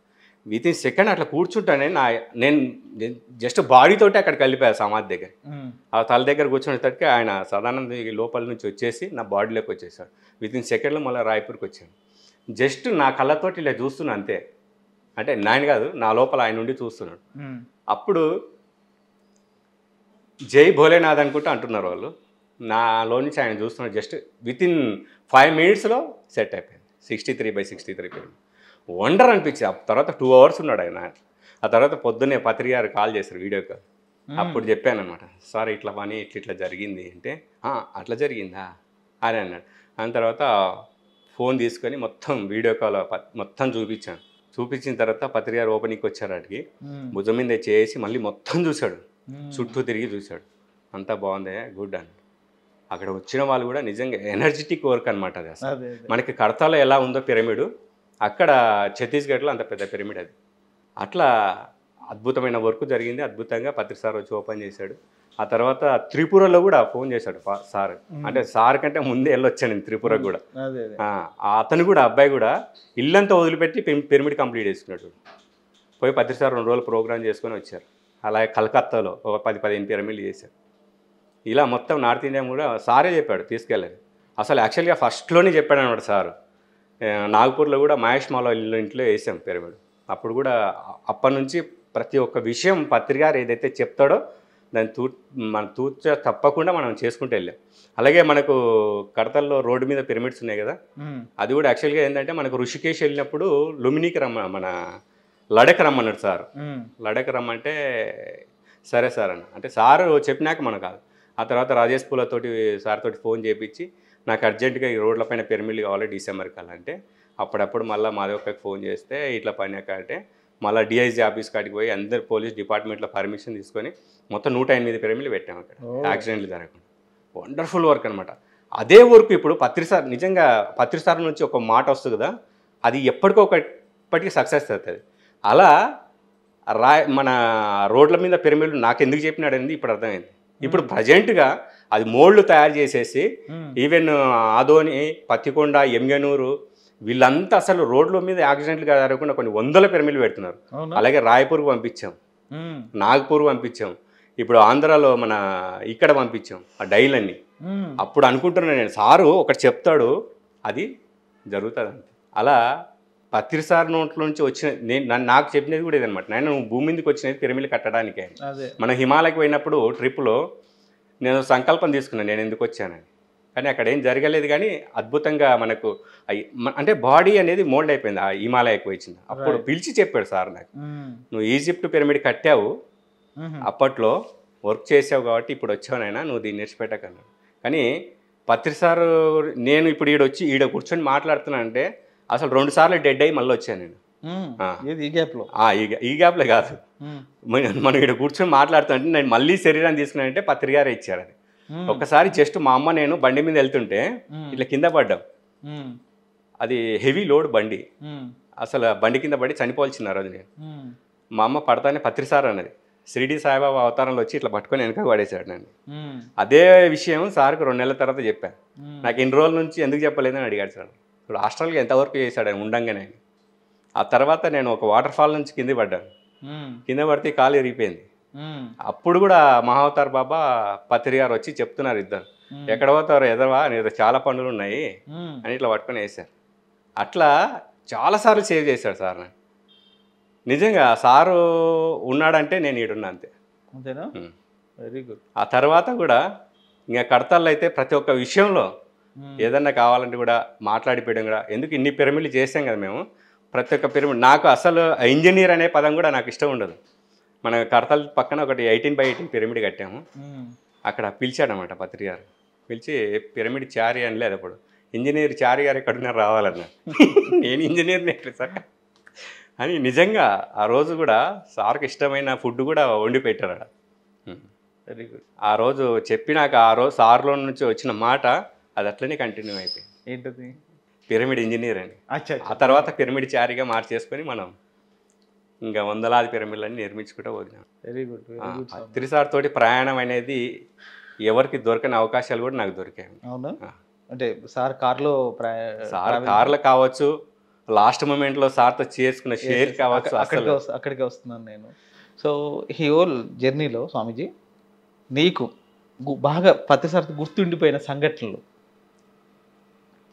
విత్ ఇన్ సెకండ్ అట్లా కూర్చుంటానే నా నేను జస్ట్ బాడీతోటి అక్కడికి వెళ్ళిపోయా సమాధి దగ్గర. ఆ తల దగ్గర కూర్చునేసరికి ఆయన సదానంద లోపల నుంచి వచ్చేసి నా బాడీలోకి వచ్చేసాడు. విత్ ఇన్ సెకండ్లో మళ్ళీ రాయపూర్కి వచ్చాను జస్ట్ నా కళ్ళతోటి ఇలా చూస్తున్నా అంతే. అంటే నాయన కాదు నా లోపల ఆయన నుండి చూస్తున్నాడు. అప్పుడు జై భోలేనాథ్ అనుకుంటా అంటున్నారు వాళ్ళు. నాలో నుంచి ఆయన చూస్తున్నాడు. జస్ట్ విత్ ఇన్ ఫైవ్ మినిట్స్లో సెట్ అయిపోయింది. Sixty three by sixty three. Wonder అనిపించింది. ఆ తర్వాత టూ అవర్స్ ఉన్నాడు ఆయన. ఆ తర్వాత పొద్దున్నే పత్రిక గారు కాల్ చేశారు వీడియో కాల్. అప్పుడు చెప్పాను అనమాట సార్ ఇట్లా పని ఇట్లా ఇట్లా జరిగింది. అంటే "ఆ, అట్లా జరిగిందా? అని అన్నాడు. దాని తర్వాత ఫోన్ తీసుకొని మొత్తం వీడియో కాల్ మొత్తం చూపించాను. చూపించిన తర్వాత పత్రిక గారు ఓపెనింగ్కి వచ్చారు అడిగి భుజం మీద చేసి మళ్ళీ మొత్తం చూశాడు. చుట్టూ తిరిగి చూశాడు. అంతా బాగుంది గుడ్ అని అక్కడ వచ్చిన వాళ్ళు కూడా నిజంగా ఎనర్జెటిక్ వర్క్ అనమాట అది అసలు. అదే అదే. మనకి కడతాలో ఎలా ఉందో పిరమిడ్. అక్కడ ఛత్తీస్గఢ్లో అంత పెద్ద పిరమిడ్ అది. అట్లా అద్భుతమైన వర్క్ జరిగింది. అద్భుతంగా పత్రిక సార్ వచ్చి ఓపెన్ చేశాడు. ఆ తర్వాత త్రిపురలో కూడా ఫోన్ చేశాడు సార్. అంటే సార్ కంటే ముందే వెళ్ళొచ్చాను నేను త్రిపురకు కూడా. అతను కూడా అబ్బాయి కూడా ఇల్లంతా వదిలిపెట్టి పిర- పిరమిడ్ కంప్లీట్ చేసుకున్నాడు. పోయి పత్రిక సార్ రెండు రోజులు ప్రోగ్రామ్ చేసుకొని వచ్చారు. అలాగే కలకత్తాలో ఒక పది పదిహేను పిరమిడ్లు చేశారు. ఇలా మొత్తం నార్త్ ఇండియా కూడా సారే చెప్పాడు తీసుకెళ్ళాలి అసలు యాక్చువల్గా ఫస్ట్లోనే చెప్పాడు అనమాట సారు. నాగపూర్లో కూడా మహేష్ మాలో ఇంట్లో వేసాం పిరమిడ్ అప్పుడు కూడా అప్పటి నుంచి ప్రతి ఒక్క విషయం పత్రికారు ఏదైతే చెప్తాడో దాన్ని తూ మన తూచ తప్పకుండా మనం చేసుకుంటూ వెళ్ళాం. అలాగే మనకు కడతల్లో రోడ్డు మీద పిరమిడ్స్ ఉన్నాయి కదా? అది కూడా యాక్చువల్గా ఏంటంటే మనకు ఋషికేశ్ వెళ్ళినప్పుడు లుమినికి రమ్మ మన లడక్ రమ్మన్నాడు సార్. లడక్ రమ్మంటే సరే సార్ అన్న. అంటే సారు చెప్పినాక మనం కాదు. ఆ తర్వాత రాజేష్ పూలతోటి సార్ తోటి ఫోన్ చేపించి నాకు అర్జెంటుగా ఈ రోడ్లపైన పిరమిడ్లు కావాలి డిసెంబర్ కల్లా అంటే అప్పుడప్పుడు మళ్ళీ మాధవక్కకి ఫోన్ చేస్తే ఇట్లా పైనాక అంటే మళ్ళీ డిఐజీ ఆఫీస్ కాడికి పోయి అందరు పోలీస్ డిపార్ట్మెంట్లో పర్మిషన్ తీసుకొని మొత్తం నూట ఎనిమిది పిరమిడ్లు పెట్టాం అక్కడ. యాక్సిడెంట్లు జరగకుండా. వండర్ఫుల్ వర్క్ అనమాట అదే వర్క్ ఇప్పుడు పత్రిసార్ నిజంగా పత్రిసార్ నుంచి ఒక మాట వస్తుంది కదా అది ఎప్పటికో ఒకప్పటికి సక్సెస్ అవుతుంది. అలా రా మన రోడ్ల మీద పిరమిడ్లు నాకు ఎందుకు చెప్పినాడు అనేది ఇప్పుడు అర్థమైంది. ఇప్పుడు ప్రజెంట్గా అది మోల్డ్ తయారు చేసేసి ఈవెన్ ఆదోని పత్తికొండ ఎంగనూరు వీళ్ళంతా అసలు రోడ్ల మీద యాక్సిడెంట్లు జరగకుండా కొన్ని వందల పిరమిడ్లు పెడుతున్నారు. అలాగే రాయపూర్కి పంపించాం. నాగ్పూర్ పంపించాం. ఇప్పుడు ఆంధ్రాలో మన ఇక్కడ పంపించాం ఆ డైలన్నీ. అప్పుడు అనుకుంటున్నాను నేను సారు ఒకటి చెప్తాడు అది జరుగుతుంది అంతే. అలా పత్రిసార్ నోట్ల నుంచి వచ్చిన నేను నన్ను నాకు చెప్పినది కూడా ఇదనమాట నేను భూమి మీదకి వచ్చినది పిరమిడ్లు కట్టడానికే. మనం హిమాలయకి పోయినప్పుడు ట్రిప్లో నేను సంకల్పం తీసుకున్నాను నేను ఎందుకు వచ్చానని. కానీ అక్కడ ఏం జరగలేదు కానీ అద్భుతంగా మనకు అంటే బాడీ అనేది మోల్డ్ అయిపోయింది ఆ హిమాలయకి వచ్చింది అప్పుడు. పిలిచి చెప్పాడు సార్ నాకు నువ్వు ఈజిప్ట్ పిరమిడ్ కట్టావు అప్పట్లో వర్క్ చేసావు కాబట్టి ఇప్పుడు వచ్చావునైనా నువ్వు దీన్ని నేర్చిపెట్టకన్నాడు కానీ పత్రిసారు నేను ఇప్పుడు ఈడ వచ్చి ఈడ కూర్చొని మాట్లాడుతున్నా అంటే అసలు రెండు సార్లు డెడ్ అయ్యి మళ్ళీ వచ్చాను నేను ఈ గ్యాప్లో? ఆ, ఈ గ్యా- ఈ గ్యాప్లో కాదు. మన- ఇక్కడ కూర్చొని మాట్లాడుతుంటే నేను మళ్ళీ శరీరాన్ని తీసుకున్నానంటే పత్రికారే ఇచ్చారు అది. ఒక్కసారి జస్ట్ మా అమ్మ నేను బండి మీద వెళ్తుంటే ఇట్లా కింద పడ్డాం. అది హెవీ లోడ్ బండి. అసలు బండి కింద పడి చనిపోవాల్సిన రోజు నేను. మా అమ్మ పడతానే పత్రిసార్ అన్నది. షిరిడి సాయిబాబా అవతారంలో వచ్చి ఇట్లా పట్టుకొని వెనక పడేశాడు నన్ను. అదే విషయం సార్కి రెండు నెలల తర్వాత చెప్పాను నాకు ఇన్ని రోజుల నుంచి ఎందుకు చెప్పలేదని అడిగాడు సార్. ఇప్పుడు హాస్టల్కి ఎంతవరకు చేశాడు ఆయన ఉండంగానే. ఆ తర్వాత నేను ఒక వాటర్ ఫాల్ నుంచి కింద పడ్డాను. కింద పడితే కాలు ఇరిగిపోయింది ఉమ్, అప్పుడు కూడా మహావతార్ బాబా పత్రి గారు వచ్చి చెప్తున్నారు ఇద్దరు. ఎక్కడ పోతారు ఎదవా నీతో చాలా పనులు ఉన్నాయి అని ఇట్లా పట్టుకొని వేశారు. అట్లా చాలాసార్లు సేవ్ చేశాడు సార్ నిజంగా సారు ఉన్నాడంటే నేను ఈడున్నా అంతే. అంతేనా. వెరీ గుడ్ ఆ తర్వాత కూడా ఇంకా కడతాళ్ళు అయితే ప్రతి ఒక్క విషయంలో ఏదన్నా కావాలంటే కూడా మాట్లాడిపోయడం కూడా ఎందుకు ఇన్ని పిరమిడ్లు చేసాం కదా మేము? ప్రతి ఒక్క పిరమిడ్ నాకు అసలు ఇంజనీర్ అనే పదం కూడా నాకు ఇష్టం ఉండదు. మన కడతాల పక్కన ఒకటి ఎయిటీన్ బై ఎయిటీన్ పిరమిడ్ కట్టాము. అక్కడ పిలిచాడనమాట పత్రి గారు. పిలిచి పిరమిడ్ చారి అని లేదు అప్పుడు. ఇంజనీర్ చారి గారు ఎక్కడున్నారు రావాలన్న. నేను ఇంజనీర్ ఎట్లా సార్? అని నిజంగా ఆ రోజు కూడా సార్కి ఇష్టమైన ఫుడ్ కూడా వండి పెట్టారు. వెరీ గుడ్ ఆ రోజు చెప్పినాక ఆ రోజు సార్లో నుంచి వచ్చిన మాట అది అట్లనే కంటిన్యూ అయిపోయింది. ఏంటది? పిరమిడ్ ఇంజనీర్ అని అచ్చా ఆ తర్వాత పిరమిడ్ చారిగా మార్చేసుకొని మనం ఇంకా వందలాది పిరమిడ్లని నిర్మించుకుంటూ వదిలాం వెరీ గుడ్ వెరీ గుడ్ త్రిసార్ తోటి ప్రయాణం అనేది ఎవరికి దొరకని అవకాశాలు కూడా నాకు దొరికాయి. అవునా. అంటే సార్ కార్లో సార్ కార్లు కావచ్చు లాస్ట్ మూమెంట్లో సార్తో చేసుకున్న షేర్ కావచ్చు అక్క- అక్కడికే వస్తున్నాను నేను. సో ఈ హోల్ జర్నీలో స్వామీజీ నీకు బాగా ప్రతిసారి గుర్తుండిపోయిన సంఘటనలు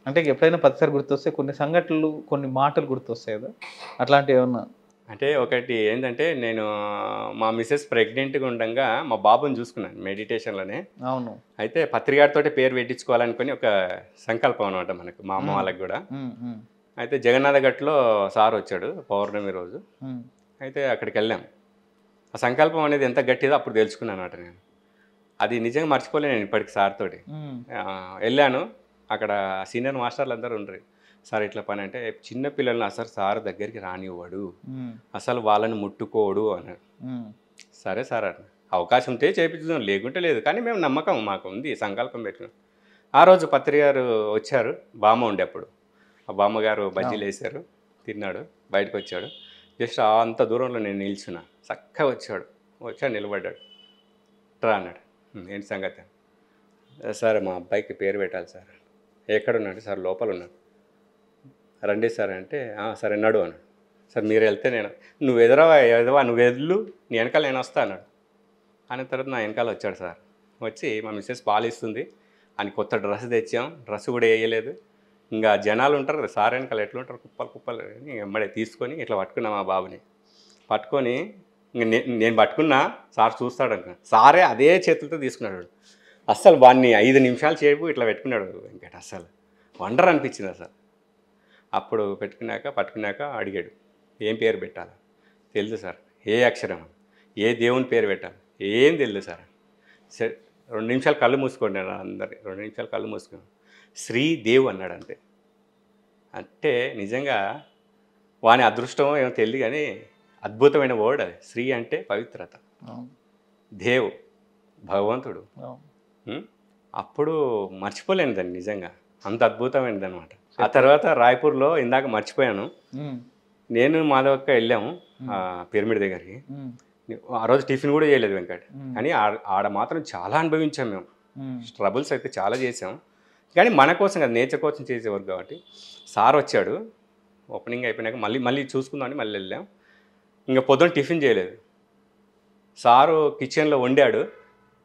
అంటే ఎప్పుడైనా ప్రతిసారి గుర్తొస్తే కొన్ని సంఘటనలు కొన్ని మాటలు గుర్తొస్తాయి కదా. అట్లాంటివి ఏమన్నా? అంటే ఒకటి ఏంటంటే నేను మా మిస్సెస్ ప్రెగ్నెంట్గా ఉండగా మా బాబుని చూసుకున్నాను మెడిటేషన్లోనే. అవును. అయితే పత్రికారితో పేరు పెట్టించుకోవాలనుకుని ఒక సంకల్పం అనమాట మనకు మా అమ్మ వాళ్ళకి కూడా. అయితే జగన్నాథ గట్లో సార్ వచ్చాడు పౌర్ణమి రోజు. అయితే అక్కడికి వెళ్ళాం. ఆ సంకల్పం అనేది ఎంత గట్టిదో అప్పుడు తెలుసుకున్నాను అనమాట నేను. అది నిజంగా మర్చిపోలేను ఇప్పటికి సార్ తోటి ఉమ్, ఆ, వెళ్ళాను. అక్కడ సీనియర్ మాస్టర్లు అందరూ ఉండరు. సార్ ఇట్లా పని అంటే చిన్న పిల్లల్ని అసలు సార్ దగ్గరికి రానివ్వడు. అసలు వాళ్ళని ముట్టుకోడు అన్నాడు. ఉమ్, సరే సార్ అన్న అవకాశం ఉంటే చేయించుదాం లేకుంటే లేదు. కానీ మేము నమ్మకం మాకు ఉంది సంకల్పం పెట్టుకున్నాం. ఆ రోజు పత్రి గారు వచ్చారు బామ్మ ఉండే అప్పుడు ఆ బామ్మగారు బజ్జీలు వేశారు తిన్నాడు బయటకు వచ్చాడు. జస్ట్ అంత దూరంలో నేను నిల్చున్నా. చక్కగా వచ్చాడు. వచ్చాడు నిలబడ్డాడు. ట్రా అన్నాడు. "ఉమ్, ఏంటి సంగతి? సార్ మా అబ్బాయికి పేరు పెట్టాలి సార్. ఎక్కడున్నాడు? సార్ లోపల ఉన్నాడు రండి సార్ అంటే సరే నడు అన్నాడు. సార్ మీరు వెళ్తే నేను నువ్వు ఎదురవా ఎదవా నువ్వు వెళ్ళు నీ వెనకాల నేను వస్తా అన్నాడు. అన్న తర్వాత నా వెనకాల వచ్చాడు సార్. వచ్చి మా మిస్సెస్ పాలిస్తుంది అని కొత్త డ్రెస్ తెచ్చాం. డ్రెస్ కూడా వేయలేదు. ఇంకా జనాలు ఉంటారు కదా, సార్ వెనకాల ఎట్లా ఉంటారు? కుప్పలు కుప్పలు అని ఎమ్మడే తీసుకొని ఇట్లా పట్టుకున్నా మా బాబుని. పట్టుకొని ఇంక నేను పట్టుకున్నా సార్ చూస్తాడు అనుకున్నా సారే అదే చేతులతో తీసుకున్నాడు. అస్సలు వాడిని ఐదు నిమిషాలు చేపు ఇట్లా పెట్టుకున్నాడు వెంకట అస్సలు. వండర్ అనిపించింది అసలు. అప్పుడు పెట్టుకున్నాక పట్టుకున్నాక అడిగాడు ఏం పేరు పెట్టాలి? తెలుసు సార్ ఏ అక్షరం? ఏ దేవుని పేరు పెట్టాలి? ఏం తెలియదు సార్? సరే రెండు నిమిషాలు కళ్ళు మూసుకోండి అందరు రెండు నిమిషాలు కళ్ళు మూసుకున్నాను శ్రీదేవ్ అన్నాడు అంతే అంటే నిజంగా వాని అదృష్టమో ఏమో తెలియదు కానీ అద్భుతమైన వర్డ్ అది. శ్రీ అంటే పవిత్రత. దేవ్ భగవంతుడు? అప్పుడు మర్చిపోలేను దాన్ని నిజంగా. అంత అద్భుతమైనది అనమాట ఆ తర్వాత రాయ్పూర్లో ఇందాక మర్చిపోయాను. నేను మాధవక్క వెళ్ళాము పిరమిడ్ దగ్గరికి. ఆ రోజు టిఫిన్ కూడా చేయలేదు వెంకట్. కానీ ఆడ- ఆడ మాత్రం చాలా అనుభవించాం మేము. ఉమ్, ట్రబుల్స్ అయితే చాలా చేసాం కానీ మన కోసం కదా నేచర్ కోసం చేసేవారు కాబట్టి. సార్ వచ్చాడు. ఓపెనింగ్ అయిపోయినాక మళ్ళీ మళ్ళీ చూసుకుందామని మళ్ళీ వెళ్ళాం. ఇంకా పొద్దున్న టిఫిన్ చేయలేదు. సారు కిచెన్లో వండాడు.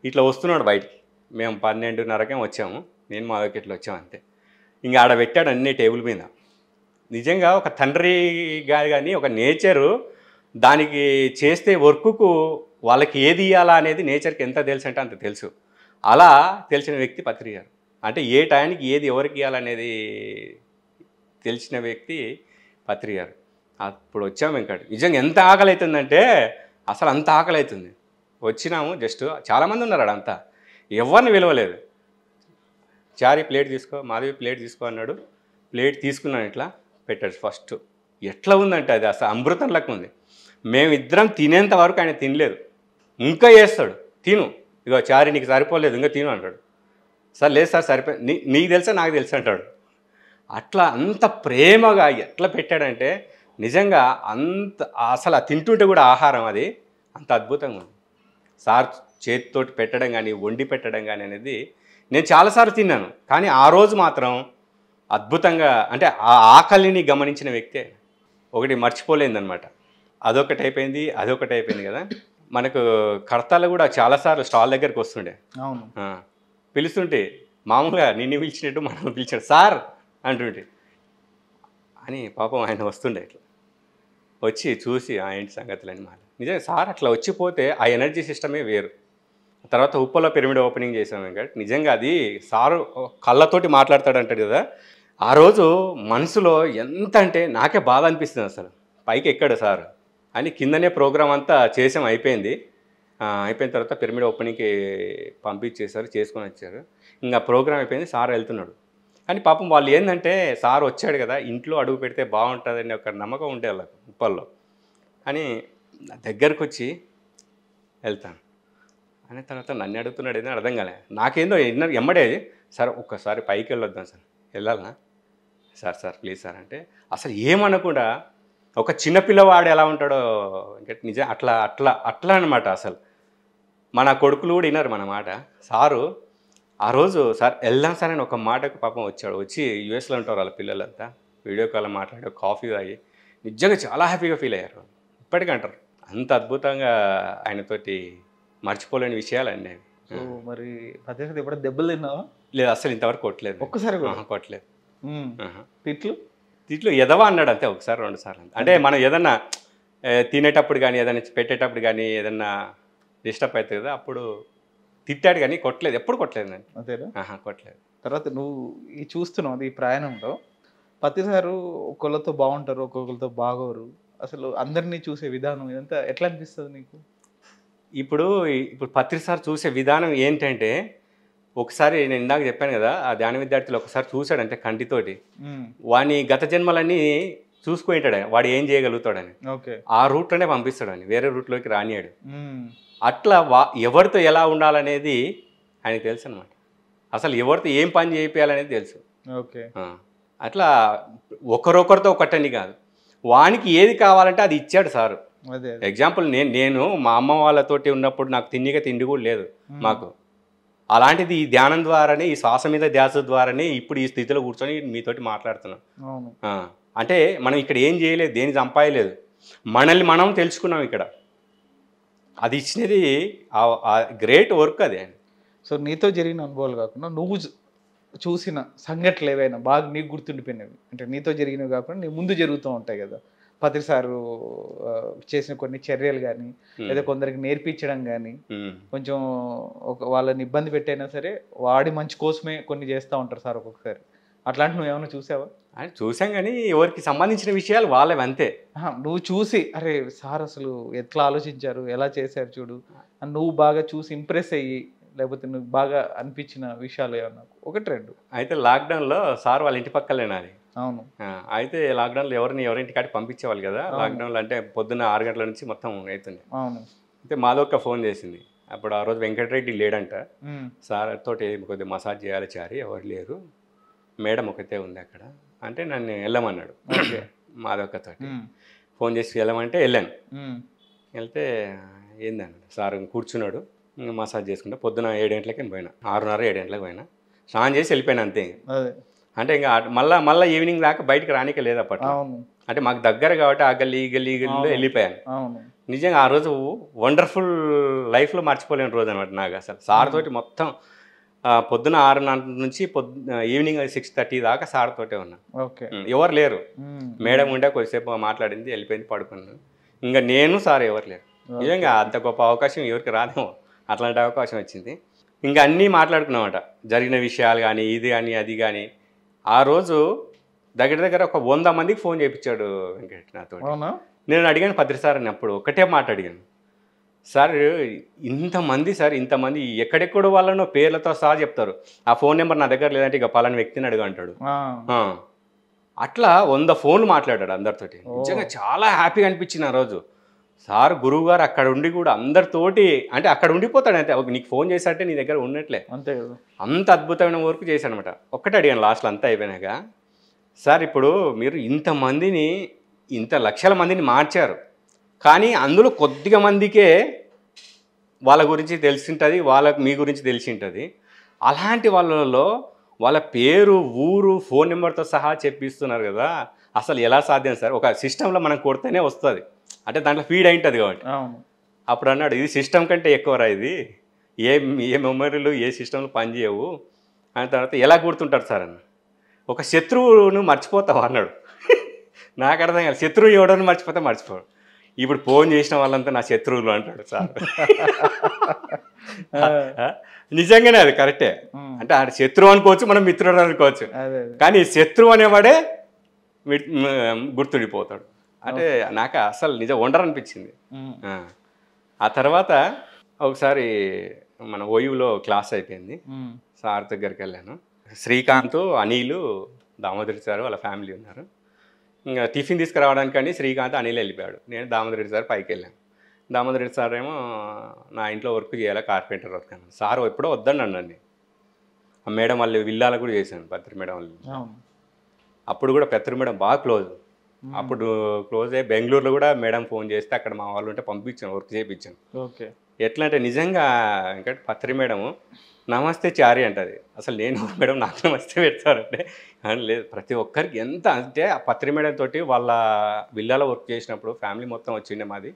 ఇట్లా వస్తున్నాడు బయటికి. మేము పన్నెండున్నరకే వచ్చాము. నేను మా దగ్గర వచ్చాము అంతే. ఇంకా ఆడ పెట్టాడు అన్ని టేబుల్ మీద. నిజంగా ఒక తండ్రిగా కానీ ఒక నేచరు దానికి చేస్తే వర్క్కు వాళ్ళకి ఏది ఇవ్వాలా అనేది నేచర్కి ఎంత తెలుసు అంటే అంత తెలుసు. అలా తెలిసిన వ్యక్తి పత్రి గారు అంటే ఏ టైంకి ఏది ఎవరికి ఇవ్వాలనేది తెలిసిన వ్యక్తి పత్రి గారు అప్పుడు వచ్చాము ఇంకా నిజంగా ఎంత ఆకలి అవుతుందంటే అసలు అంత ఆకలి అవుతుంది వచ్చినాము జస్ట్ చాలామంది ఉన్నారు ఆడ అంతా. ఎవరిని విలువలేదు. చారి ప్లేట్ తీసుకో మాధవి ప్లేట్ తీసుకో అన్నాడు. ప్లేట్ తీసుకున్నాను ఇట్లా పెట్టాడు ఫస్ట్. ఎట్లా ఉందంటే అది అసలు అమృతం లెక్క ఉంది. మేమిద్దరం తినేంత వరకు ఆయన తినలేదు. ఇంకా చేస్తాడు. తిను. ఇగో చారి నీకు సరిపోలేదు ఇంకా తిను అంటాడు. సార్ లేదు సార్ సరిపో నీ నీకు తెలుసా నాకు తెలుసు అంటాడు. అట్లా అంత ప్రేమగా ఎట్లా పెట్టాడంటే నిజంగా అంత అసలు తింటుంటే కూడా ఆహారం అది అంత అద్భుతంగా ఉంది. సార్ చేతితోటి పెట్టడం కానీ వండి పెట్టడం కానీ అనేది నేను చాలాసార్లు తిన్నాను. కానీ ఆ రోజు మాత్రం అద్భుతంగా అంటే ఆ ఆకలిని గమనించిన వ్యక్తే ఒకటి మర్చిపోలేదన్నమాట. అదొకటి అయిపోయింది అదొకటి అయిపోయింది కదా. మనకు కడతాలు కూడా చాలాసార్లు స్టాల్ దగ్గరికి వస్తుండే. అవును. పిలుస్తుంటే మామూలుగా నిన్ను పిలిచినట్టు మనం పిలిచాడు సార్ అంటుంటే. అని పాపం ఆయన వస్తుండే ఇట్లా. వచ్చి చూసి ఆ ఏంటి సంగతులని మాట నిజంగా సార్ అట్లా వచ్చిపోతే ఆ ఎనర్జీ సిస్టమే వేరు. తర్వాత ఉప్పలో పిరమిడ్ ఓపెనింగ్ చేసాం వెంకట్. నిజంగా అది సారు కళ్ళతోటి మాట్లాడతాడు అంటాడు కదా. ఆ రోజు మనసులో ఎంత అంటే నాకే బాధ అనిపిస్తుంది అసలు. పైకి ఎక్కాడు సార్. అని కిందనే ప్రోగ్రామ్ అంతా చేసాం అయిపోయింది. అయిపోయిన తర్వాత పిరమిడ్ ఓపెనింగ్కి పంపించేశారు చేసుకొని వచ్చారు. ఇంకా ప్రోగ్రామ్ అయిపోయింది సార్ వెళ్తున్నాడు. కానీ పాపం వాళ్ళు ఏంటంటే సార్ వచ్చాడు కదా ఇంట్లో అడుగు పెడితే బాగుంటుందని ఒక నమ్మకం ఉండే వాళ్ళకు ఉప్పల్లో. అని నా దగ్గరకు వచ్చి వెళ్తాను. అనే తర్వాత నన్ను అడుగుతున్నాడు ఏదో అర్థం కాలే. నాకేందో ఎన్న ఎమ్మడే సార్ ఒక్కసారి పైకి వెళ్ళొద్దాం సార్. వెళ్ళాలనా సార్ సార్ ప్లీజ్ సార్ అంటే అసలు ఏమనకుండా ఒక చిన్న పిల్లవాడు ఎలా ఉంటాడో ఇంకా నిజం అట్లా అట్లా అట్లా అనమాట అసలు. మన కొడుకులు కూడా విన్నారు మన మాట. సారు ఆ రోజు సార్ వెళ్దాం సార్ అని ఒక మాటకు పాపం వచ్చాడు. వచ్చి యూఎస్లో ఉంటారు వాళ్ళ పిల్లలంతా. వీడియో కాల్ మాట్లాడి కాఫీ తాగి నిజంగా చాలా హ్యాపీగా ఫీల్ అయ్యారు. ఇప్పటికంటారు. అంత అద్భుతంగా ఆయనతోటి మర్చిపోలేని విషయాలు అన్నీ మరి పద్ధతి ఎప్పుడు దెబ్బలు తిన్నావా? లేదు అసలు ఇంతవరకు కొట్టలేదు ఒక్కసారి కొట్టలేదు. తిట్లు? దీంట్లో ఎదవా అన్నాడు అంతే ఒకసారి రెండు సార్లు అంతే. అంటే మనం ఏదన్నా తినేటప్పుడు కానీ ఏదైనా పెట్టేటప్పుడు కానీ ఏదన్నా డిస్టర్బ్ అవుతుంది కదా అప్పుడు తిట్టాడు కానీ కొట్టలేదు. ఎప్పుడు కొట్టలేదు నేను. అంతేనా? కొట్టలేదు. తర్వాత నువ్వు ఈ చూస్తున్నావు ఈ ప్రయాణంలో. ప్రతిసారు ఒకళ్ళతో బాగుంటారు ఒక్కొక్కరితో బాగోరు. అసలు అందరినీ చూసే విధానం ఇదంతా ఎట్లా అనిపిస్తుంది నీకు? ఇప్పుడు ఇప్పుడు పత్రిసారి చూసే విధానం ఏంటంటే ఒకసారి నేను ఇందాక చెప్పాను కదా ఆ ధ్యాన విద్యార్థులు ఒకసారి చూశాడంటే కంటితోటి. వాని గత జన్మలన్నీ చూసుకుంటాడు వాడు ఏం చేయగలుగుతాడని. ఓకే. ఆ రూట్లోనే పంపిస్తాడని వేరే రూట్లోకి రానియాడు. అట్లా వా ఎవరితో ఎలా ఉండాలనేది ఆయనకు తెలుసు అనమాట అసలు ఎవరితో ఏం పని చేయించాలనేది తెలుసు. ఓకే. అట్లా ఒకరొకరితో ఒకటని కాదు. వానికి ఏది కావాలంటే అది ఇచ్చాడు సారు. ఎగ్జాంపుల్ నేను నేను మా అమ్మ వాళ్ళతోటి ఉన్నప్పుడు నాకు తిండిగా తిండి కూడా లేదు మాకు. అలాంటిది ఈ ధ్యానం ద్వారానే ఈ శ్వాస మీద ధ్యాస ద్వారానే ఇప్పుడు ఈ స్థితిలో కూర్చొని మీతోటి ఆ, అంటే మనం ఇక్కడ ఏం చేయలేదు దేని సంపాయలేదు. మనల్ని మనం తెలుసుకున్నాం ఇక్కడ. అది ఇచ్చినది గ్రేట్ వర్క్ అది. సో నీతో జరిగిన అనుభవాలు కాకుండా నువ్వు చూసిన సంఘటనలు ఏవైనా బాగా నీకు గుర్తుండిపోయినవి. అంటే నీతో జరిగినవి కాకుండా నీ ముందు జరుగుతూ ఉంటాయి కదా. పత్రి సారు చేసిన కొన్ని చర్యలు కానీ లేదా కొందరికి నేర్పించడం కానీ కొంచెం ఒక వాళ్ళని ఇబ్బంది పెట్టైనా సరే వాడి మంచి కోసమే కొన్ని చేస్తూ ఉంటారు సార్ ఒక్కొక్కసారి. అట్లాంటి నువ్వు ఏమైనా చూసావా? అని చూసాం కానీ ఎవరికి సంబంధించిన విషయాలు వాళ్ళవి అంతే. నువ్వు చూసి అరే సార్ అసలు ఎట్లా ఆలోచించారు ఎలా చేశారు చూడు. అని నువ్వు బాగా చూసి ఇంప్రెస్ అయ్యి లేకపోతే నువ్వు బాగా అనిపించిన విషయాలు ఏమన్నా? ఒకటి రెండు. అయితే లాక్డౌన్లో సార్ వాళ్ళ ఇంటి పక్కలే నాది. అవును. అయితే లాక్డౌన్లో ఎవరిని ఎవరింటి కాడికి పంపించేవాళ్ళు కదా. లాక్డౌన్లో అంటే పొద్దున్న ఆరు గంటల నుంచి మొత్తం అవుతుంది అవును. అయితే మాదొక్క ఫోన్ చేసింది. అప్పుడు ఆ రోజు వెంకటరెడ్డి లేడంట. సార్ తోటి కొద్దిగా మసాజ్ చేయాలి చారి ఎవరు లేరు. మేడం ఒకతే ఉంది అక్కడ. అంటే నన్ను వెళ్ళమన్నాడు. ఉమ్, ఫోన్ చేసి వెళ్ళమంటే వెళ్ళాను. వెళ్తే ఏందన్నాడు? సార్ కూర్చున్నాడు. మసాజ్ చేసుకుంటే. పొద్దున ఏడు గంటలకి పోయినా. ఆరున్నర ఏడు గంటలకు పోయినా. స్నానం చేసి వెళ్ళిపోయినా అంతే. అంటే ఇంకా మళ్ళా మళ్ళీ ఈవినింగ్ దాకా బయటికి రానికే లేదు అప్పట్లో. అంటే మాకు దగ్గర కాబట్టి ఆ గల్లీ ఈ గల్లీ గల్లీలో. వెళ్ళిపోయాను. నిజంగా ఆ రోజు వండర్ఫుల్ లైఫ్లో మర్చిపోలేని రోజు అనమాట నాకు అసలు. సార్ తోటి మొత్తం పొద్దున ఆరున్నర నుంచి పొద్దు ఈవినింగ్ సిక్స్ థర్టీ దాకా సార్ తోటే ఉన్నా. ఎవరు లేరు. మేడం ఉండే కొద్దిసేపు మాట్లాడింది వెళ్ళిపోయింది పడుకున్నాను. ఇంకా నేను సార్ ఎవరు లేరు. నిజంగా అంత గొప్ప అవకాశం ఎవరికి రాదేమో. అట్లాంటి అవకాశం వచ్చింది. ఇంకా అన్నీ మాట్లాడుకున్నామట. జరిగిన విషయాలు కానీ ఇది కానీ అది కానీ ఆ రోజు దగ్గర దగ్గర ఒక వంద మందికి ఫోన్ చేయించాడు వెంకట నాతో నేను అడిగాను పత్రి సార్ అని అప్పుడు ఒకటే మాట అడిగాను. సార్ ఇంతమంది సార్ ఇంతమంది ఎక్కడెక్కడ వాళ్ళనో పేర్లతో సహా చెప్తారు. ఆ ఫోన్ నెంబర్ నా దగ్గర లేదంటే ఇక పలాని వ్యక్తిని అడుగు అంటాడు. అట్లా వంద ఫోన్లు మాట్లాడాడు అందరితోటి. నిజంగా చాలా హ్యాపీగా అనిపించింది ఆ రోజు. సార్ గురువు గారు అక్కడ ఉండి కూడా అందరితోటి అంటే అక్కడ ఉండిపోతాడు ఒక నీకు ఫోన్ చేశాడంటే నీ దగ్గర ఉన్నట్లే అంతే కదా. అంత అద్భుతమైన వర్క్ చేశాడనమాట. ఒక్కటే అడిగాను లాస్ట్లో అంతా అయిపోయినాక. సార్ ఇప్పుడు మీరు ఇంతమందిని ఇంత లక్షల మందిని మార్చారు. కానీ అందులో కొద్దిగా మందికే వాళ్ళ గురించి తెలిసింటుంది వాళ్ళకి మీ గురించి తెలిసి ఉంటుంది అలాంటి వాళ్ళలో వాళ్ళ పేరు ఊరు ఫోన్ నెంబర్తో సహా చెప్పిస్తున్నారు కదా. అసలు ఎలా సాధ్యం సార్? ఒక సిస్టంలో మనం కొడితేనే వస్తుంది. అంటే దాంట్లో ఫీడ్ అయి ఉంటుంది కాబట్టి. అప్పుడు అన్నాడు ఇది సిస్టమ్ కంటే ఎక్కువరా ఇది. ఏ ఏ మెమరీలు ఏ సిస్టంలో పనిచేయవు అని తర్వాత ఎలా గుర్తుంటారు సార్? అన్న. ఒక శత్రువును మర్చిపోతావు? అన్నాడు. నాకు అర్థం కాదు శత్రువు ఎవడని మర్చిపోతే మర్చిపోడు. ఇప్పుడు ఫోన్ చేసిన వాళ్ళంతా నా శత్రువులు అంటాడు సార్. ఆ? నిజంగానే అది కరెక్టే. అంటే ఆడ శత్రువు అనుకోవచ్చు మనం మిత్రుడు అనుకోవచ్చు. కానీ శత్రువు అనేవాడే గుర్తుండిపోతాడు. అంటే నాకు అసలు నిజం వండర్ అనిపించింది. ఆ. తర్వాత ఒకసారి మన ఓయులో క్లాస్ అయిపోయింది. సార్ దగ్గరికి వెళ్ళాను. శ్రీకాంత్ అనిల్ దామోదరి సార్ వాళ్ళ ఫ్యామిలీ ఉన్నారు. ఇంకా టిఫిన్ తీసుకురావడానికని శ్రీకాంత్ అనిల్ వెళ్ళిపోయాడు. నేను దామోదరి సార్ పైకి వెళ్ళాను. దామోదరి సార్ ఏమో నా ఇంట్లో వర్క్ చేయాలి కార్పెంటర్ వర్క్ అన్నాను సార్ ఎప్పుడో వద్దండి అనండి ఆ మేడం వాళ్ళు విల్లాల కూడా చేశాను పత్రి మేడం వాళ్ళు. అప్పుడు కూడా పెత్తరి మేడం బాగా క్లోజ్. అప్పుడు క్లోజ్ అయ్యి బెంగళూరులో కూడా మేడం ఫోన్ చేస్తే అక్కడ మా వాళ్ళు ఉంటే పంపించాను వర్క్ చేయించాను ఓకే. ఎట్లా అంటే నిజంగా ఇంకా పత్రి మేడము నమస్తే చారి అంటది. అసలు నేను మేడం? నాకు నమస్తే పెడతారంటే అని లేదు ప్రతి ఒక్కరికి ఎంత అంటే ఆ పత్రి మేడం తోటి వాళ్ళ విల్లాలో వర్క్ చేసినప్పుడు ఫ్యామిలీ మొత్తం వచ్చిండే మాది.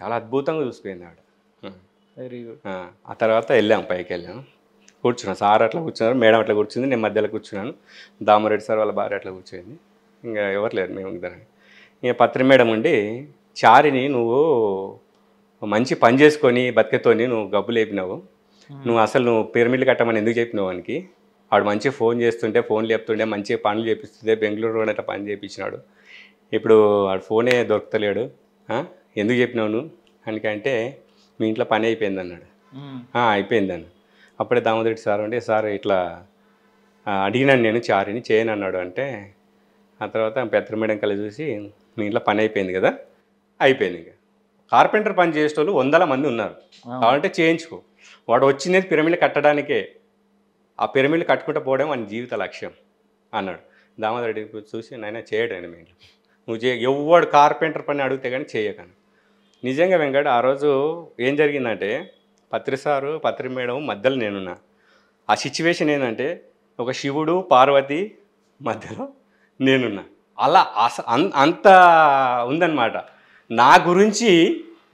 చాలా అద్భుతంగా చూసిపోయింది ఆవిడ. వెరీ గుడ్ ఆ, ఆ తర్వాత వెళ్ళాం పైకి వెళ్ళాం. కూర్చున్నాం. సార్ అట్లా కూర్చున్నారు మేడం అట్లా కూర్చుంది నేను మధ్యలో కూర్చున్నాను. దామరెడ్డి సార్ వాళ్ళ భార్య అట్లా కూర్చోయింది. ఇంకా ఎవరు లేరు మేము ఇద్దరం. ఇక పత్రి మేడం ఉండి చారిని నువ్వు మంచి పని చేసుకొని బతికతోని నువ్వు గబ్బు లేపినావు. నువ్వు అసలు నువ్వు పిరమిడ్లు కట్టమని ఎందుకు చెప్పినావు వానికి? వాడు మంచిగా ఫోన్ చేస్తుంటే ఫోన్ లేపుతుండే మంచిగా పనులు చేపిస్తుంటే బెంగళూరు అట్లా పని చేయించినాడు ఇప్పుడు వాడు ఫోనే దొరుకుతలేడు. ఆ? ఎందుకు చెప్పినావు నువ్వు? అందుకంటే మీ ఇంట్లో పని అయిపోయింది అన్నాడు. "ఆ, అయిపోయిందని అప్పుడే దామోదరెడ్డి సార్ అంటే సార్ ఇట్లా అడిగినాను నేను చారిని చేయను అన్నాడు. అంటే ఆ తర్వాత పెద్ద మేడం కల్లా చూసి మీ ఇంట్లో పని అయిపోయింది కదా? అయిపోయింది ఇక. కార్పెంటర్ పని చేసేటోళ్ళు వందల మంది ఉన్నారు. కావాలంటే చేయించుకో. వాడు వచ్చినది పిరమిడ్ కట్టడానికే. ఆ పిరమిడ్ కట్టుకుంటూ పోవడం వాని జీవిత లక్ష్యం అన్నాడు. దామోదరెడ్డి చూసి నాయన చేయడండి మీ ఇంట్లో. నువ్వు చే ఎవడు కార్పెంటర్ పని అడిగితే కానీ చేయకను. నిజంగా వెంకట ఆ రోజు ఏం జరిగిందంటే పత్రి సారు పత్రి మేడం మధ్యలో నేనున్నా. ఆ సిచ్యువేషన్ ఏంటంటే ఒక శివుడు పార్వతి మధ్యలో నేనున్నా. అలా అస అంత ఉందన్నమాట. నా గురించి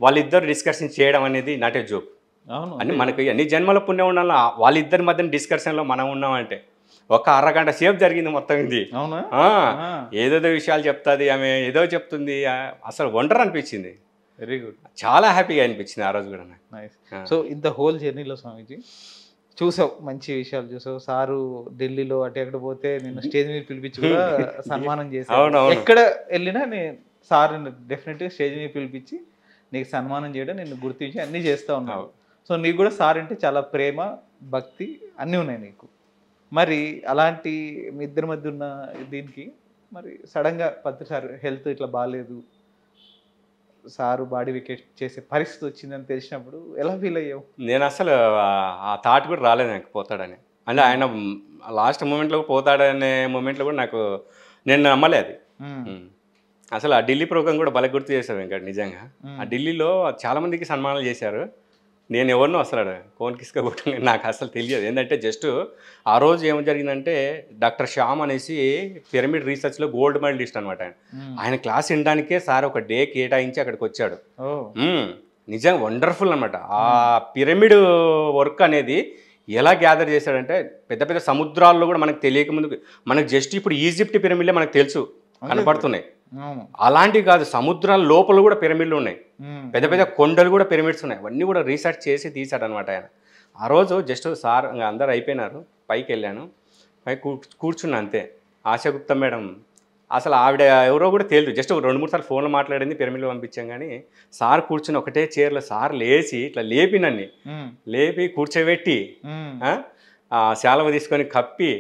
వాళ్ళిద్దరు డిస్కషన్ చేయడం అనేది నాట్ ఏ జోక్. అవును అని మనకి అన్ని జన్మల పుణ్యం ఉండాలి? వాళ్ళిద్దరి మధ్యన డిస్కషన్లో మనం ఉన్నామంటే. ఒక అరగంట సేపు జరిగింది మొత్తం ఇది. ఏదేదో విషయాలు చెప్తుంది ఆమె ఏదో చెప్తుంది అసలు వండర్ అనిపించింది. వెరీ గుడ్ చాలా హ్యాపీగా అనిపించింది ఆ రోజు కూడా. సో ఇంత హోల్ జర్నీలో స్వామీజీ చూసావు మంచి విషయాలు చూసావు. సారు ఢిల్లీలో అటు ఎక్కడ పోతే నేను స్టేజ్ మీద పిలిపించి కూడా సన్మానం చేశాను. ఎక్కడ వెళ్ళినా నేను సార్ డెఫినెట్గా స్టేజ్ మీద పిలిపించి నీకు సన్మానం చేయడం నేను గుర్తించి అన్నీ చేస్తూ ఉన్నావు సో నీకు కూడా సార్ అంటే చాలా ప్రేమ భక్తి అన్నీ ఉన్నాయి నీకు. మరి అలాంటి మీ ఇద్దరి మధ్య ఉన్న దీనికి మరి సడన్గా పత్రి సార్ హెల్త్ ఇట్లా బాగాలేదు సారు బాడీ వికెట్ చేసే పరిస్థితి వచ్చిందని తెలిసినప్పుడు ఎలా ఫీల్ అయ్యావు? నేను అసలు ఆ- థాట్ కూడా రాలేదు నాకు పోతాడని. అంటే ఆయన లాస్ట్ మూమెంట్లో పోతాడనే మూమెంట్లో కూడా నాకు నేను నమ్మలేదు. అసలు ఆ ఢిల్లీ ప్రోగ్రామ్ కూడా బల గుర్తు చేశారు వెంకట నిజంగా. ఆ ఢిల్లీలో చాలా మందికి సన్మానాలు చేశారు. నేను ఎవరినో అసలు కోన్ కిస్క నాకు అసలు తెలియదు. ఏంటంటే జస్ట్ ఆ రోజు ఏం జరిగిందంటే డాక్టర్ శ్యామ్ అనేసి పిరమిడ్ రీసెర్చ్లో గోల్డ్ మెడలిస్ట్ అనమాట ఆయన. ఆయన క్లాస్ వినడానికే సార్ ఒక డే కేటాయించి అక్కడికి వచ్చాడు. నిజంగా వండర్ఫుల్ అనమాట ఆ పిరమిడ్ వర్క్ అనేది ఎలా గ్యాదర్ చేశాడంటే పెద్ద పెద్ద సముద్రాల్లో కూడా మనకు తెలియక ముందు మనకు జస్ట్ ఇప్పుడు ఈజిప్ట్ పిరమిడ్లే మనకు తెలుసు కనపడుతున్నాయి. అలాంటివి కాదు సముద్రాల లోపల కూడా పిరమిడ్లు ఉన్నాయి. పెద్ద పెద్ద కొండలు కూడా పిరమిడ్స్ ఉన్నాయి. అవన్నీ కూడా రీసెర్చ్ చేసి తీశాడు అనమాట ఆయన. ఆ రోజు జస్ట్ సార్ అందరు అయిపోయినారు. పైకి వెళ్ళాను. పైకి కూర్చున్నా అంతే. ఆశాగుప్తా మేడం అసలు ఆవిడ ఎవరో కూడా తెలియదు. జస్ట్ ఒక రెండు మూడు సార్లు ఫోన్లో మాట్లాడింది పిరమిడ్లో పంపించాం కానీ సార్ కూర్చుని ఒకటే చైర్లో సార్ లేచి ఇట్లా లేపి నన్ను. లేపి కూర్చోబెట్టి శాలవ తీసుకొని కప్పి.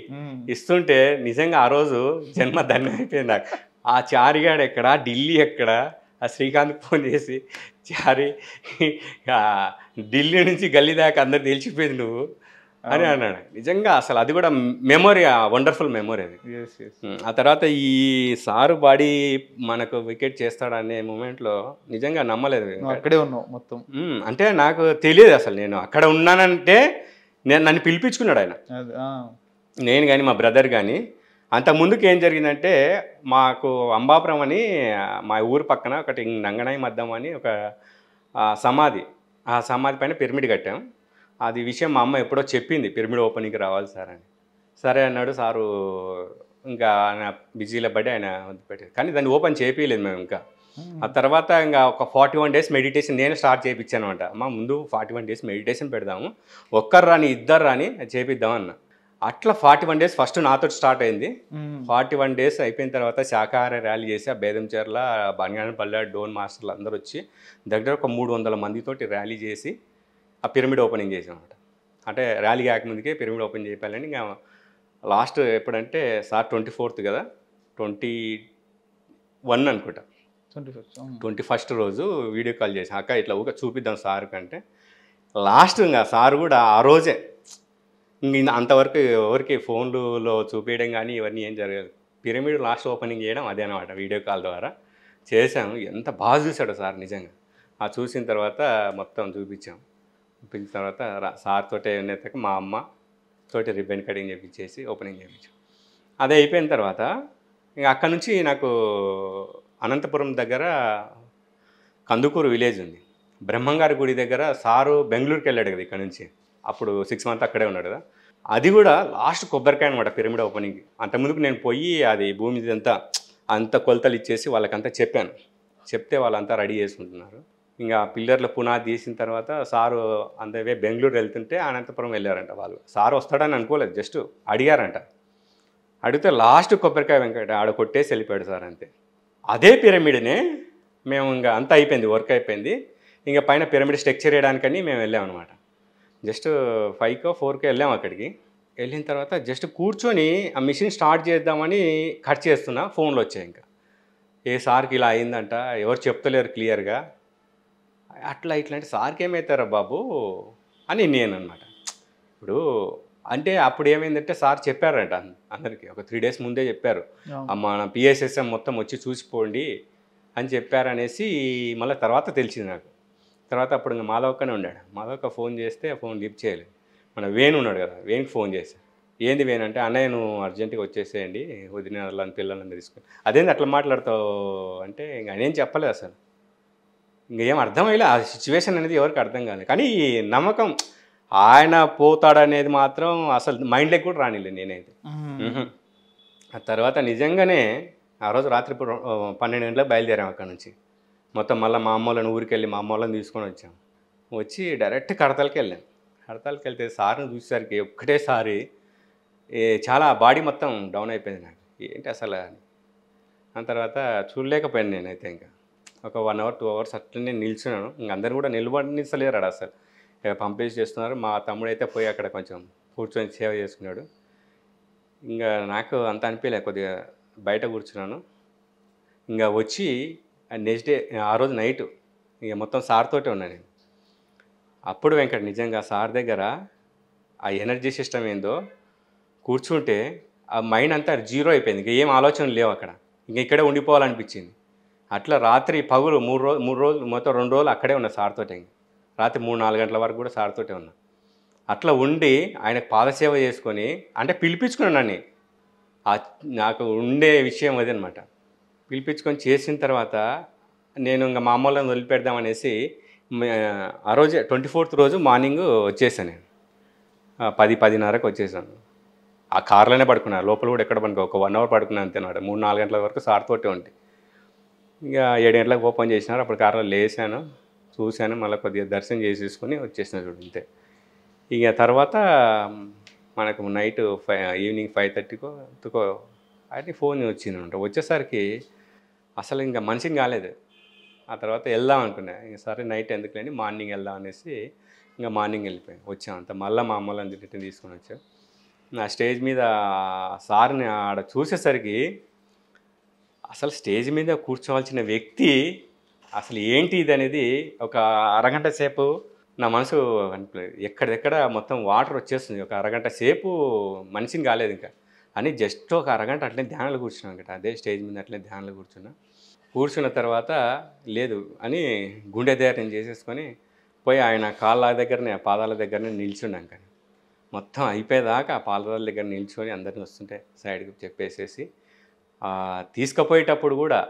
ఇస్తుంటే నిజంగా ఆ రోజు జన్మ ధన్యం అయిపోయింది నాకు. ఆ చారిగాడు ఎక్కడ? ఢిల్లీ ఎక్కడ? ఆ శ్రీకాంత్ ఫోన్ చేసి చారి ఢిల్లీ నుంచి గల్లీ దాకా అందరు తెలిసిపోయింది నువ్వు అని అన్నాడు. నిజంగా అసలు అది కూడా మెమొరీ వండర్ఫుల్ మెమొరీ అది. ఆ తర్వాత ఈ సారు బాడీ మనకు వికెట్ చేస్తాడనే మూమెంట్లో నిజంగా నమ్మలేదు అక్కడే ఉన్నావు మొత్తం. అంటే నాకు తెలియదు అసలు నేను అక్కడ ఉన్నానంటే నేను నన్ను పిలిపించుకున్నాడు ఆయన. నేను కానీ మా బ్రదర్ కానీ అంత ముందుకు ఏం జరిగిందంటే మాకు అంబాపురం అని మా ఊరు పక్కన ఒకటి నంగనాయి మద్దం అని ఒక సమాధి. ఆ సమాధి పైన పిరమిడ్ కట్టాం. అది విషయం మా అమ్మ ఎప్పుడో చెప్పింది పిరమిడ్ ఓపెనింగ్కి రావాలి సార్ అని. సరే అన్నాడు సారు ఇంకా ఆయన బిజీలో పడి ఆయన వదిలిపెట్టారు. కానీ దాన్ని ఓపెన్ చేపించలేదు మేము ఇంకా. ఆ తర్వాత ఇంకా ఒక ఫార్టీ వన్ డేస్ మెడిటేషన్ నేను స్టార్ట్ చేయించాను అనమాట అమ్మ ముందు ఫార్టీ వన్ డేస్ మెడిటేషన్ పెడదాము. ఒక్కరు రాని ఇద్దరు రాని చేపిద్దాం అన్న. అట్లా ఫార్టీ వన్ డేస్ ఫస్ట్ నాతో స్టార్ట్ అయింది. ఫార్టీ వన్ డేస్ అయిపోయిన తర్వాత శాకాహార ర్యాలీ చేసి ఆ బేదంచెర్ల బంగాళపల్లె డోన్ మాస్టర్లు అందరూ వచ్చి దగ్గర ఒక మూడు వందల మందితోటి ర్యాలీ చేసి ఆ పిరమిడ్ ఓపెనింగ్ చేసాం అనమాట అంటే ర్యాలీ కాకముందుకే పిరమిడ్ ఓపెన్ చేయాలని ఇంకా లాస్ట్ ఎప్పుడంటే సార్ ట్వంటీ ఫోర్త్ కదా ట్వంటీ వన్ అనుకుంటా 21st, అవును. ట్వంటీ ఫస్ట్ రోజు వీడియో కాల్ చేసి అక్క ఇట్లా ఊక చూపిద్దాం సార్ కంటే లాస్ట్ ఇంకా సార్ కూడా ఆ రోజే అంతవరకు ఎవరికి ఫోన్లలో చూపించడం కానీ ఇవన్నీ ఏం జరగదు పిరమిడ్ లాస్ట్ ఓపెనింగ్ చేయడం అదే అనమాట వీడియో కాల్ ద్వారా. చేశాము ఎంత బాగా చూశాడు సార్ నిజంగా. ఆ చూసిన తర్వాత మొత్తం చూపించాం. చూపించిన తర్వాత సార్ తోటే ఉన్నంతకు మా అమ్మ తోటి రిబ్బన్ కటింగ్ చేపించేసి ఓపెనింగ్ చేయించాం అది అయిపోయిన తర్వాత ఇంకా అక్కడ నుంచి నాకు అనంతపురం దగ్గర కందుకూరు విలేజ్ ఉంది. బ్రహ్మంగారి గుడి దగ్గర సారు బెంగళూరుకి వెళ్ళాడు కదా ఇక్కడ నుంచి. అప్పుడు సిక్స్ మంత్ అక్కడే ఉన్నాడు కదా. అది కూడా లాస్ట్ కొబ్బరికాయ అనమాట పిరమిడ్ ఓపెనింగ్ అంతకుముందుకు నేను పోయి అది భూమి అంతా అంత కొలతలు ఇచ్చేసి వాళ్ళకంతా చెప్పాను. చెప్తే వాళ్ళంతా రెడీ చేసుకుంటున్నారు ఇంకా పిల్లర్ల పునాది తీసిన తర్వాత సారు అందవే బెంగళూరు వెళ్తుంటే అనంతపురం వెళ్ళారంట వాళ్ళు. సారు వస్తాడని అనుకోలేదు జస్ట్ అడిగారంట. అడిగితే లాస్ట్ కొబ్బరికాయ వెంకట ఆడ కొట్టేసి వెళ్ళిపోయాడు సార్ అంతే. అదే పిరమిడ్నే మేము ఇంకా అంతా అయిపోయింది వర్క్ అయిపోయింది. ఇంకా పైన పిరమిడ్ స్ట్రక్చర్ వేయడానికని మేము వెళ్ళాం అనమాట జస్ట్ ఫైవ్కో ఫోర్కో వెళ్ళాం అక్కడికి. వెళ్ళిన తర్వాత జస్ట్ కూర్చొని ఆ మిషన్ స్టార్ట్ చేద్దామని కట్ చేస్తున్నా ఫోన్లు వచ్చాయి ఇంకా. ఏ సార్కి ఇలా అయిందంట ఎవరు చెప్తలేరు క్లియర్గా. అట్లా ఇట్లా అంటే సార్కి ఏమవుతారా బాబు? అని నేను అనమాట ఇప్పుడు అంటే అప్పుడు ఏమైందంటే సార్ చెప్పారంట అందరికీ. ఒక త్రీ డేస్ ముందే చెప్పారు. మన పిఎస్ఎస్ఎం మొత్తం వచ్చి చూసిపోండి అని చెప్పారనేసి మళ్ళీ తర్వాత తెలిసింది నాకు. తర్వాత అప్పుడు ఇంకా మాధవక్కనే ఉన్నాడు. మాధవక్క ఫోన్ చేస్తే ఫోన్ లిఫ్ట్ చేయలేదు. మన వేణు ఉన్నాడు కదా వేణుకి ఫోన్ చేశా. ఏంది వేణు అంటే అన్నయ్య నువ్వు అర్జెంటుగా వచ్చేసేయండి వదిన వాళ్ళని పిల్లలని తీసుకుని. అదేంది అట్లా మాట్లాడతావు అంటే ఇంకా ఏం చెప్పలేదు అసలు. ఇంకా ఏం అర్థమయ్యలే ఆ సిచ్యువేషన్ అనేది ఎవరికి అర్థం కాలేదు. కానీ ఈ నమ్మకం ఆయన పోతాడనేది మాత్రం అసలు మైండ్లోకి కూడా రానిలేదు నేనైతే. ఆ తర్వాత నిజంగానే ఆ రోజు రాత్రి పన్నెండు గంటలకు బయలుదేరాం అక్కడ నుంచి. మొత్తం మళ్ళీ మా అమ్మ వాళ్ళని ఊరికి వెళ్ళి మా అమ్మ వాళ్ళని తీసుకొని వచ్చాం. వచ్చి డైరెక్ట్ కడతలకి వెళ్ళాం. కడతలకి వెళ్తే సార్ని చూసేసరికి ఒక్కటేసారి చాలా బాడీ మొత్తం డౌన్ అయిపోయింది నాకు. ఏంటి అసలు ఆ తర్వాత చూడలేకపోయాను నేనైతే ఇంకా. ఒక వన్ అవర్ టూ అవర్స్ అట్లనే నిల్చున్నాను. ఇంక అందరు కూడా నిలబడినిస్తలేరు అడ అసలు. ఇక పంపేసి చేస్తున్నారు. మా తమ్ముడు అయితే పోయి అక్కడ కొంచెం కూర్చొని సేవ చేసుకున్నాడు. ఇంకా నాకు అంత అనిపించలే కొద్దిగా బయట కూర్చున్నాను. ఇంకా వచ్చి నెక్స్ట్ డే ఆ రోజు నైట్ ఇక మొత్తం సార్ తోటే ఉన్నా నేను. అప్పుడు వెంకట నిజంగా సార్ దగ్గర ఆ ఎనర్జీ సిస్టమ్ ఏందో కూర్చుంటే ఆ మైండ్ అంతా జీరో అయిపోయింది. ఇంకా ఏం ఆలోచనలు లేవు అక్కడ. ఇంకా ఇక్కడే ఉండిపోవాలనిపించింది. అట్లా రాత్రి పగులు మూడు రోజు మూడు రోజులు మొత్తం రెండు రోజులు అక్కడే ఉన్నా సార్ తోటే రాత్రి మూడు నాలుగు గంటల వరకు కూడా సార్ తోటే ఉన్నా. అట్లా ఉండి ఆయన పాదసేవ చేసుకొని అంటే పిలిపించుకున్నాను నన్ను. నాకు ఉండే విషయం అది అనమాట పిలిపించుకొని చేసిన తర్వాత నేను ఇంకా మా అమ్మలను వదిలిపెడదామనేసి ఆ రోజు ట్వంటీ ఫోర్త్ రోజు మార్నింగ్ వచ్చేసాను నేను. పది పదిన్నరకు వచ్చేసాను. ఆ కార్లోనే పడుకున్నాను లోపల కూడా ఎక్కడ పడుకో ఒక వన్ అవర్ పడుకున్నాను అంతేనాడు మూడు నాలుగు గంటల వరకు సార్తోటే ఉంటే. ఇంకా ఏడు గంటలకు ఓపెన్ చేసినారు అప్పుడు కార్లో లేసాను చూశాను మళ్ళీ కొద్దిగా దర్శనం చేసేసుకొని వచ్చేసిన చూడు అంతే. ఇక తర్వాత మనకు నైట్ ఫైవ్ ఈవినింగ్ ఫైవ్ థర్టీకో అయితే ఫోన్ వచ్చింది అనమాట వచ్చేసరికి అసలు ఇంకా మనిషిని కాలేదు. ఆ తర్వాత వెళ్దాం అనుకున్నా. ఇంకా సరే నైట్ ఎందుకు లేని మార్నింగ్ వెళ్దాం అనేసి ఇంకా మార్నింగ్ వెళ్ళిపోయాం. వచ్చాం అంత. మళ్ళీ మా అమ్మలని రిటర్న్ తీసుకొని వచ్చాం. నా స్టేజ్ మీద సార్ని ఆడ చూసేసరికి అసలు స్టేజ్ మీద కూర్చోవాల్సిన వ్యక్తి అసలు ఏంటి ఇది అనేది ఒక అరగంట సేపు నా మనసు అనిపించలేదు ఎక్కడెక్కడ మొత్తం వాటర్ వచ్చేస్తుంది. ఒక అరగంట సేపు మనిషిని కాలేదు ఇంకా. అని జస్ట్ ఒక అరగంట అట్లే ధ్యానంలో కూర్చున్నాను అనమాట అదే స్టేజ్ మీద అట్లే ధ్యానంలో కూర్చున్నా. కూర్చున్న తర్వాత లేదు అని గుండె ధైర్యం చేసేసుకొని పోయి ఆయన కాళ్ళ దగ్గరనే పాదాల దగ్గరనే నిల్చున్నాం కానీ మొత్తం అయిపోయేదాకా ఆ పాదాల దగ్గర నిల్చుకొని అందరిని వస్తుంటే సైడ్కి చెప్పేసేసి తీసుకుపోయేటప్పుడు కూడా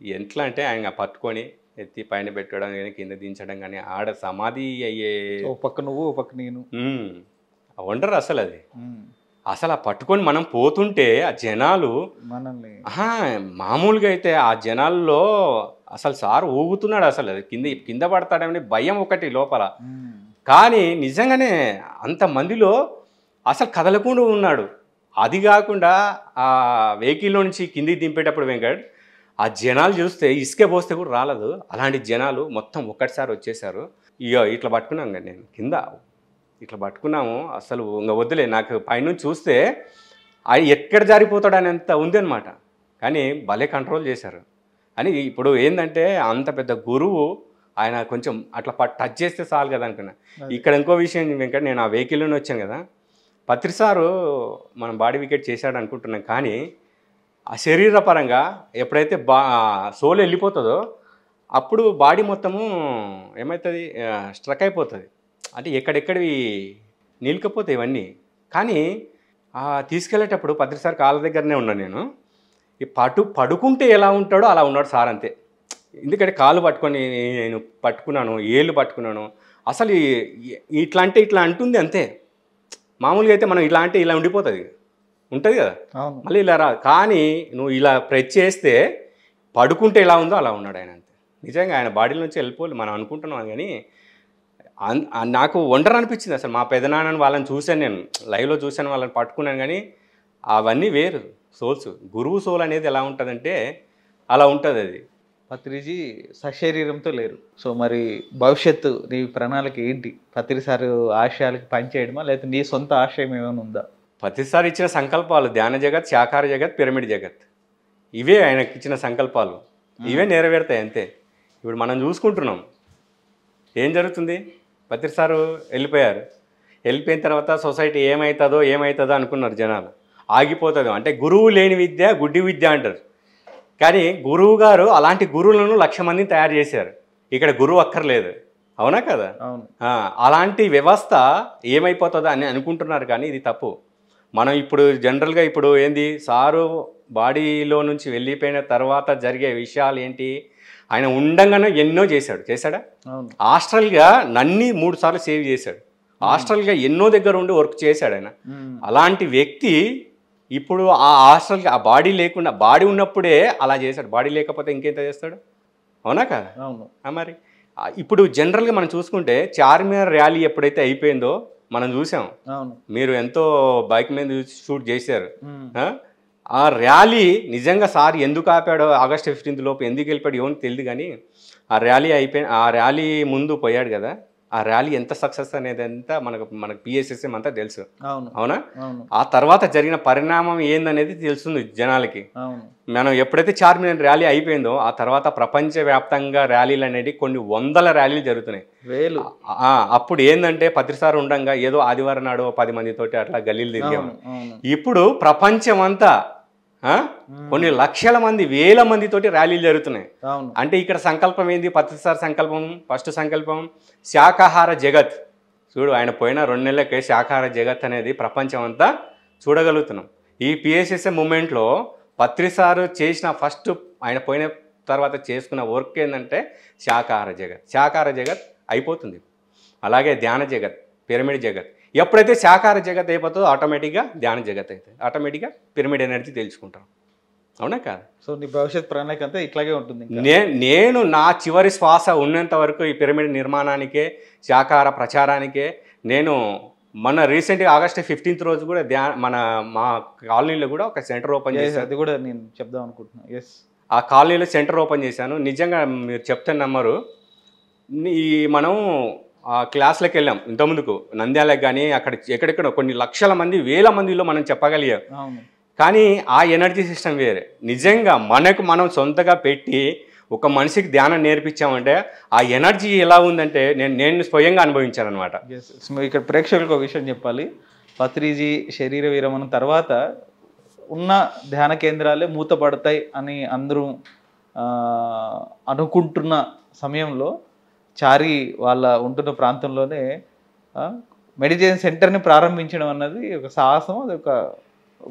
ఎట్లా అంటే ఆయన పట్టుకొని ఎత్తి పైన పెట్టడం కానీ కింద దించడం కానీ ఆడ సమాధి అయ్యే పక్క నువ్వు పక్క నేను. వండర్ అసలు అది. అసలు ఆ పట్టుకొని మనం పోతుంటే ఆ జనాలు మనల్ని మామూలుగా అయితే ఆ జనాల్లో అసలు సార్ ఊగుతున్నాడు అసలు. కింద కింద పడతాడని భయం ఒకటి లోపల. కానీ నిజంగానే అంతమందిలో అసలు కదలకుండా ఉన్నాడు. అది కాకుండా ఆ వెహికల్లో నుంచి కిందికి దింపేటప్పుడు వెంకట్ ఆ జనాలు చూస్తే ఇసుక పోస్తే కూడా రాలేదు. అలాంటి జనాలు మొత్తం ఒక్కటిసారి వచ్చేసారు. ఇక ఇట్లా పట్టుకున్నాం కదా నేను కింద ఇట్లా పట్టుకున్నాము. అసలు ఇంకా వద్దులే నాకు పైనుంచి చూస్తే ఆయన ఎక్కడ జారిపోతాడని అంత ఉంది అనమాట కానీ భలే కంట్రోల్ చేశారు. అని ఇప్పుడు ఏంటంటే అంత పెద్ద గురువు ఆయన కొంచెం అట్లా టచ్ చేస్తే చాలు కదా అనుకున్నా. ఇక్కడ ఇంకో విషయం వెంకట నేను ఆ వెహికల్లోనే వచ్చాను కదా. పత్రిసారు మనం బాడీ వికెట్ చేశాడు అనుకుంటున్నాం కానీ ఆ శరీర పరంగా ఎప్పుడైతే బా సోల్ వెళ్ళిపోతుందో అప్పుడు బాడీ మొత్తము ఏమవుతుంది స్ట్రక్ అయిపోతుంది. అంటే ఎక్కడెక్కడివి నిలికపోతాయి ఇవన్నీ. కానీ ఆ తీసుకెళ్ళేటప్పుడు పత్రిసారి కాళ్ళ దగ్గరనే ఉన్నాను నేను. ఈ పటు పడుకుంటే ఎలా ఉంటాడో అలా ఉన్నాడు సార్ అంతే. ఎందుకంటే కాళ్ళు పట్టుకొని నేను పట్టుకున్నాను ఏళ్ళు పట్టుకున్నాను. అసలు ఇట్లా అంటే ఇట్లా అంటుంది అంతే. మామూలుగా అయితే మనం ఇలా అంటే ఇలా ఉండిపోతుంది. ఉంటుంది కదా? మళ్ళీ ఇలా రా కానీ నువ్వు ఇలా ప్రెస్ చేస్తే పడుకుంటే ఎలా ఉందో అలా ఉన్నాడు ఆయన అంతే. నిజంగా ఆయన బాడీలో నుంచి వెళ్ళిపోలే మనం అనుకుంటున్నాం కానీ నాకు వండర్ అనిపించింది అసలు. మా పెదనాన్నని వాళ్ళని చూశాను నేను. లైవ్లో చూశాను వాళ్ళని పట్టుకున్నాను కానీ అవన్నీ వేరు. సోల్స్. గురువు సోల్ అనేది ఎలా ఉంటుందంటే అలా ఉంటుంది అది. పత్రిజీ సశరీరంతో లేరు. సో మరి భవిష్యత్తు నీ ప్రణాళిక ఏంటి? పత్రి సార్ ఆశయాలకి పనిచేయడమా? లేకపోతే నీ సొంత ఆశయం ఏమైనా ఉందా? ప్రతిసారి ఇచ్చిన సంకల్పాలు. ధ్యాన జగత్ శాకార జగత్ పిరమిడ్ జగత్. ఇవే ఆయనకి ఇచ్చిన సంకల్పాలు. ఇవే నెరవేరుతాయి అంతే. ఇప్పుడు మనం చూసుకుంటున్నాం. ఏం జరుగుతుంది? ప్రతిసారు వెళ్ళిపోయారు. వెళ్ళిపోయిన తర్వాత సొసైటీ ఏమవుతుందో ఏమవుతుందో అనుకున్నారు జనాలు. ఆగిపోతుందో. అంటే గురువు లేని విద్య గుడ్డి విద్య అంటారు. కానీ గురువు గారు అలాంటి గురువులను లక్ష మందిని తయారు చేశారు. ఇక్కడ గురువు అక్కర్లేదు. అవునా కదా? అలాంటి వ్యవస్థ ఏమైపోతుందో అని అనుకుంటున్నారు కానీ ఇది తప్పు. మనం ఇప్పుడు జనరల్గా ఇప్పుడు ఏంది? సారు బాడీలో నుంచి వెళ్ళిపోయిన తర్వాత జరిగే విషయాలు ఏంటి? ఆయన ఉండంగానే ఎన్నో చేశాడు. చేశాడా? హాస్టల్గా నన్ని మూడు సార్లు సేవ్ చేశాడు. హాస్టల్గా ఎన్నో దగ్గర ఉండి వర్క్ చేశాడు ఆయన. అలాంటి వ్యక్తి ఇప్పుడు ఆ హాస్టల్కి ఆ బాడీ లేకుండా బాడీ ఉన్నప్పుడే అలా చేశాడు. బాడీ లేకపోతే ఇంకెంత చేస్తాడు? అవునా కదా? అవును. మరి. ఇప్పుడు జనరల్గా మనం చూసుకుంటే చార్మినార్ ర్యాలీ ఎప్పుడైతే అయిపోయిందో మనం చూసాం. మీరు ఎంతో బైక్ మీద షూట్ చేశారు. ఆ? ర్యాలీ నిజంగా సార్ ఎందుకు ఆపాడో ఆగస్ట్ ఫిఫ్టీన్త్ లోపు ఎందుకు వెళ్ళిపోయాడు ఎవరికి తెలియదు కానీ ఆ ర్యాలీ అయిపోయి ఆ ర్యాలీ ముందు పోయాడు కదా ఆ ర్యాలీ ఎంత సక్సెస్ అనేది అంతా మనకు మనకు పిఎస్ఎస్ఎం అంతా తెలుసు. అవును. ఆ తర్వాత జరిగిన పరిణామం ఏందనేది తెలుస్తుంది జనాలకి. మనం ఎప్పుడైతే చార్మినార్ ర్యాలీ అయిపోయిందో ఆ తర్వాత ప్రపంచవ్యాప్తంగా ర్యాలీలు అనేది కొన్ని వందల ర్యాలీలు జరుగుతున్నాయి. వేలు. ఆ, అప్పుడు ఏంటంటే పత్రిసారి ఉండంగా ఏదో ఆదివారం నాడు పది మందితోటి అట్లా గల్లీలు తిరిగాము ఇప్పుడు ప్రపంచం అంతా కొన్ని లక్షల మంది వేల మందితోటి ర్యాలీలు జరుగుతున్నాయి. అంటే ఇక్కడ సంకల్పం ఏంది? పత్రిసారి సంకల్పం ఫస్ట్ సంకల్పం శాకాహార జగత్. చూడు ఆయన పోయిన రెండు నెలలకే శాకాహార జగత్ అనేది ప్రపంచం అంతా చూడగలుగుతున్నాం. ఈ పిఎస్ఎస్ఏ మూమెంట్లో పత్రిసారు చేసిన ఫస్ట్ ఆయన పోయిన తర్వాత చేసుకున్న వర్క్ ఏంటంటే శాకాహార జగత్. శాకాహార జగత్ అయిపోతుంది. అలాగే ధ్యాన జగత్ పిరమిడ్ జగత్. ఎప్పుడైతే శాకాహార జగత్ అయిపోతుందో ఆటోమేటిక్గా ధ్యాన జగత్ అవుతుంది ఆటోమేటిక్గా పిరమిడ్ ఎనర్జీ తెలుసుకుంటాం అవునా కాదు? సో నీ భవిష్యత్ ప్రణాళిక అంతా ఇట్లాగే ఉంటుంది. నే నేను నా చివరి శ్వాస ఉన్నంత వరకు ఈ పిరమిడ్ నిర్మాణానికే శాకాహార ప్రచారానికే నేను మన రీసెంట్గా ఆగస్ట్ ఫిఫ్టీన్త్ రోజు కూడా ధ్యా మన మా కాలనీలో కూడా ఒక సెంటర్ ఓపెన్ చేశాను. అది కూడా నేను చెప్దాం అనుకుంటున్నా. ఎస్ ఆ కాలనీలో సెంటర్ ఓపెన్ చేశాను. నిజంగా మీరు చెప్తే నమ్మరు. ఈ మనం క్లాస్లకు వెళ్ళాం. ఇంతకుముందుకు నంద్యాలకు కానీ అక్కడ ఎక్కడెక్కడ కొన్ని లక్షల మంది వేల మందిలో మనం చెప్పగలిగాం. కానీ ఆ ఎనర్జీ సిస్టమ్ వేరే. నిజంగా మనకు మనం సొంతగా పెట్టి ఒక మనిషికి ధ్యానం నేర్పించామంటే ఆ ఎనర్జీ ఎలా ఉందంటే నేను నేను స్వయంగా అనుభవించాను అనమాట ఇక్కడ ప్రేక్షకులకు ఒక విషయం చెప్పాలి. పత్రిజీ శరీర విరమణం తర్వాత ఉన్న ధ్యాన కేంద్రాలే మూతపడతాయి అని అందరూ అనుకుంటున్న సమయంలో చారి వాళ్ళ ఉంటున్న ప్రాంతంలోనే మెడిటేషన్ సెంటర్ని ప్రారంభించడం అన్నది ఒక సాహసం అది ఒక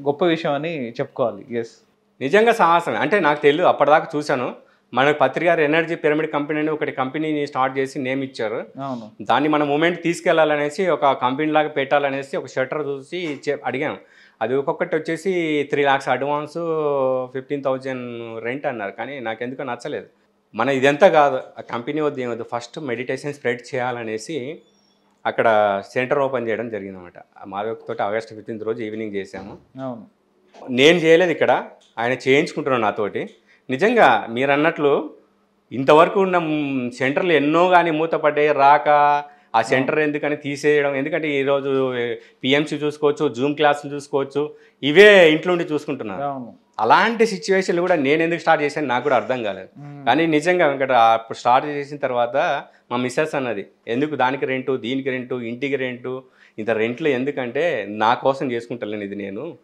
గొప్ప విషయం అని చెప్పుకోవాలి. ఎస్ నిజంగా సాహసం అంటే నాకు తెలియదు అప్పటిదాకా చూశాను. మనకు పత్రికారు ఎనర్జీ పిరమిడ్ కంపెనీ అని ఒకటి కంపెనీని స్టార్ట్ చేసి నేమ్ ఇచ్చారు. అవును. దాన్ని మన మూమెంట్ తీసుకెళ్ళాలనేసి ఒక కంపెనీ లాగా పెట్టాలనేసి ఒక షట్టర్ చూసి చె- అడిగాం అది ఒక్కొక్కటి వచ్చేసి three lakhs advance fifteen thousand rent అన్నారు. కానీ నాకు ఎందుకో నచ్చలేదు. మన ఇదంతా కాదు ఆ కంపెనీ వద్ద ఏమొద్దు ఫస్ట్ మెడిటేషన్ స్ప్రెడ్ చేయాలనేసి అక్కడ సెంటర్ ఓపెన్ చేయడం జరిగిందన్నమాట. మాధవతో ఆగస్ట్ ఫిఫ్టీన్త్ రోజు ఈవినింగ్ చేశాము. నేను చేయలేదు ఇక్కడ ఆయన చేయించుకుంటున్నాను నాతోటి. నిజంగా మీరు అన్నట్లు ఇంతవరకు ఉన్న మ్, సెంటర్లు ఎన్నో కానీ మూతపడ్డాయి రాక ఆ సెంటర్ ఎందుకని తీసేయడం ఎందుకంటే ఈరోజు పిఎంసీ చూసుకోవచ్చు జూమ్ క్లాసులు చూసుకోవచ్చు ఇవే ఇంట్లో ఉండి చూసుకుంటున్నారు. అలాంటి సిచ్యువేషన్లు కూడా నేను ఎందుకు స్టార్ట్ చేశాను నాకు కూడా అర్థం కాలేదు. కానీ నిజంగా వెంకట అప్పుడు స్టార్ట్ చేసిన తర్వాత మా మిస్సెస్ అన్నది ఎందుకు దానికి రెంటు దీనికి రెంటు ఇంటికి రెంటు ఇంత రెంట్లు ఎందుకంటే నా కోసం చేసుకుంటాను ఇది నేను.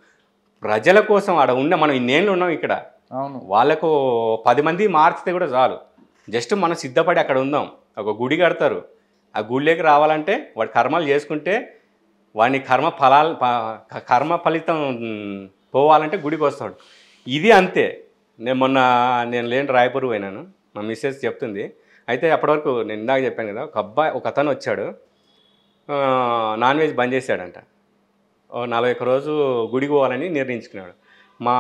ప్రజల కోసం ఆడ ఉన్న మనం ఇన్నేళ్ళు ఉన్నాం ఇక్కడ. అవును. వాళ్ళకు పది మంది మార్చితే కూడా చాలు. జస్ట్ మనం సిద్ధపడి అక్కడ ఉందాం. ఒక గుడి కడతారు. ఆ గుడిలోకి రావాలంటే వాడు కర్మలు చేసుకుంటే వాడిని కర్మ ఫలాలు కర్మ ఫలితం పోవాలంటే గుడికి వస్తాడు. ఇది అంతే. నేను మొన్న నేను లేని రాయపూర్ పోయినాను. మా మిస్సెస్ చెప్తుంది. అయితే అప్పటివరకు నేను ఇందాక చెప్పాను కదా ఒక అబ్బాయి ఒక అతను వచ్చాడు. నాన్ వెజ్ బంద్ చేశాడంట. నలభై ఒక్క రోజు గుడికి పోవాలని నిర్ణయించుకున్నాడు. మా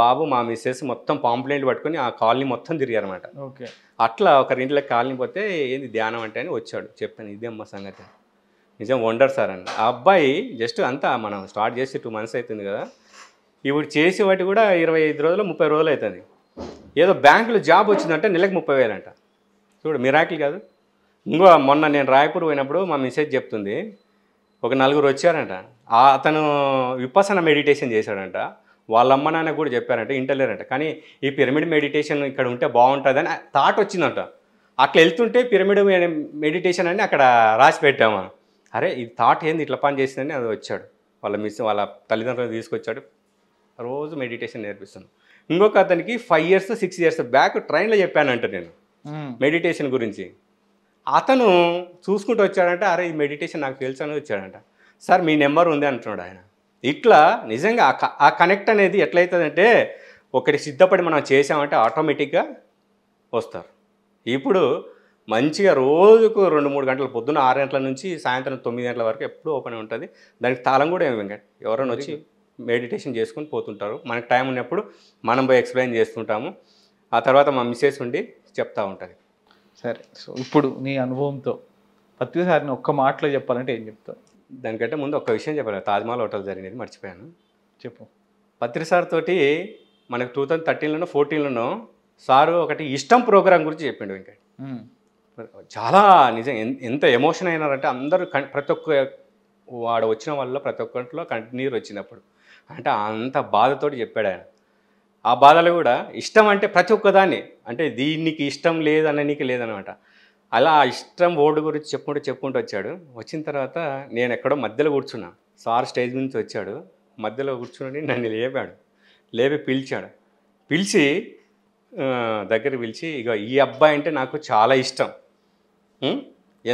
బాబు మా మిస్సెస్ మొత్తం పాంప్లెంట్ పట్టుకొని ఆ కాలనీ మొత్తం తిరిగారన్నమాట. ఓకే. అట్లా ఒక ఇంట్లో కాలనీ పోతే ఏంది ధ్యానం అంటే అని వచ్చాడు. చెప్పాను ఇదే అమ్మ సంగతి. నిజం వండర్ సార్ అని ఆ అబ్బాయి జస్ట్ అంతా మనం స్టార్ట్ చేసి టూ మంత్స్ అవుతుంది కదా. ఇప్పుడు చేసి వాటి కూడా ఇరవై ఐదు రోజులు ముప్పై రోజులు అవుతుంది. ఏదో బ్యాంకులో జాబ్ వచ్చిందంటే నెలకు ముప్పై వేలంట. చూడు మిరాకిల్ కాదు. ఇంకో మొన్న నేను రాయపూర్ పోయినప్పుడు మా మెసేజ్ చెప్తుంది ఒక నలుగురు వచ్చారంట. ఆ అతను విపసన మెడిటేషన్ చేశాడంట. వాళ్ళ అమ్మ నాన్న కూడా చెప్పారంట ఇంటలేరంట. కానీ ఈ పిరమిడ్ మెడిటేషన్ ఇక్కడ ఉంటే బాగుంటుందని థాట్ వచ్చిందంట. అట్లా వెళ్తుంటే పిరమిడ్ మెడిటేషన్ అని అక్కడ రాసి పెట్టాము? అరే ఈ థాట్ ఏంది? ఇట్లా పని చేసిందని అది వచ్చాడు. వాళ్ళ మిస్ వాళ్ళ తల్లిదండ్రులు తీసుకొచ్చాడు. రోజు మెడిటేషన్ నేర్పిస్తాను. ఇంకొక అతనికి five years six years back ట్రైన్లో చెప్పానంట నేను. మెడిటేషన్ గురించి. అతను చూసుకుంటూ వచ్చాడంటే అరే ఈ మెడిటేషన్ నాకు తెలుసు అని వచ్చాడంట. సార్ మీ నెంబర్ ఉంది అంటున్నాడు ఆయన. ఇట్లా నిజంగా ఆ కనెక్ట్ అనేది ఎట్లయితుందంటే ఒకటి సిద్ధపడి మనం చేసామంటే ఆటోమేటిక్గా వస్తారు. ఇప్పుడు మంచిగా రోజుకు రెండు మూడు గంటల పొద్దున్న ఆరు గంటల నుంచి సాయంత్రం తొమ్మిది గంటల వరకు ఎప్పుడూ ఓపెన్ ఉంటుంది. దానికి తాళం కూడా ఏమి ఎవరైనా వచ్చి మెడిటేషన్ చేసుకొని పోతుంటారు. మనకి టైం ఉన్నప్పుడు మనం పోయి ఎక్స్ప్లెయిన్ చేస్తుంటాము. ఆ తర్వాత మా మిస్సెస్ ఉండి చెప్తా ఉంటుంది. సరే సో ఇప్పుడు నీ అనుభవంతో పత్రిసారిని ఒక్క మాటలో చెప్పాలంటే ఏం చెప్తావు? దానికంటే ముందు ఒక విషయం చెప్పాలి. తాజ్మహల్ హోటల్ జరిగినది మర్చిపోయాను. చెప్పు. పత్రి సార్ తోటి మనకు టూ థౌజండ్ థర్టీన్లోనో ఫోర్టీన్లోనో సారు ఒకటి ఇష్టం ప్రోగ్రామ్ గురించి చెప్పిండు వెంకట్ ఉమ్, చాలా నిజం ఎంత ఎమోషన్ అయినారంటే అందరూ ప్రతి ఒక్క వాడు వచ్చిన వల్ల ప్రతి ఒక్కరిలో కంటిన్యూర్ వచ్చినప్పుడు అంటే అంత బాధతోటి చెప్పాడు ఆయన. ఆ బాధలు కూడా ఇష్టం అంటే ప్రతి ఒక్కదాన్ని. అంటే దీనికి ఇష్టం లేదననికి లేదనమాట అలా ఆ ఇష్టం ఓర్డు గురించి చెప్పుకుంటూ చెప్పుకుంటూ వచ్చాడు. వచ్చిన తర్వాత నేను ఎక్కడో మధ్యలో కూర్చున్నా. సార్ స్టేజ్ నుంచి వచ్చాడు. మధ్యలో కూర్చుని నన్ను లేపాడు. లేపి పిలిచాడు. పిలిచి దగ్గర పిలిచి ఇక ఈ అబ్బాయి అంటే నాకు చాలా ఇష్టం.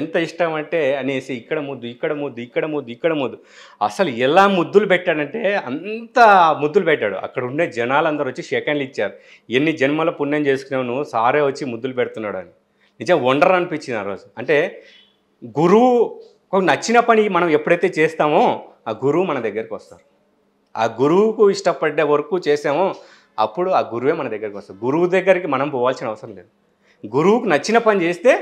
ఎంత ఇష్టం అంటే అనేసి ఇక్కడ ముద్దు ఇక్కడ ముద్దు ఇక్కడ ముద్దు ఇక్కడ ముద్దు. అసలు ఎలా ముద్దులు పెట్టాడంటే అంత ముద్దులు పెట్టాడు. అక్కడ ఉండే జనాలందరూ వచ్చి సెకండ్లు ఇచ్చారు. ఎన్ని జన్మల పుణ్యం చేసుకున్నావు సారే వచ్చి ముద్దులు పెడుతున్నాడు అని నిజం వండర్ అనిపించింది ఆ రోజు. అంటే గురువు నచ్చిన పని మనం ఎప్పుడైతే చేస్తామో ఆ గురువు మన దగ్గరికి వస్తారు. ఆ గురువుకు ఇష్టపడ్డ వరకు చేసామో అప్పుడు ఆ గురువే మన దగ్గరికి వస్తారు. గురువు దగ్గరికి మనం పోవాల్సిన అవసరం లేదు. గురువుకు నచ్చిన పని చేస్తే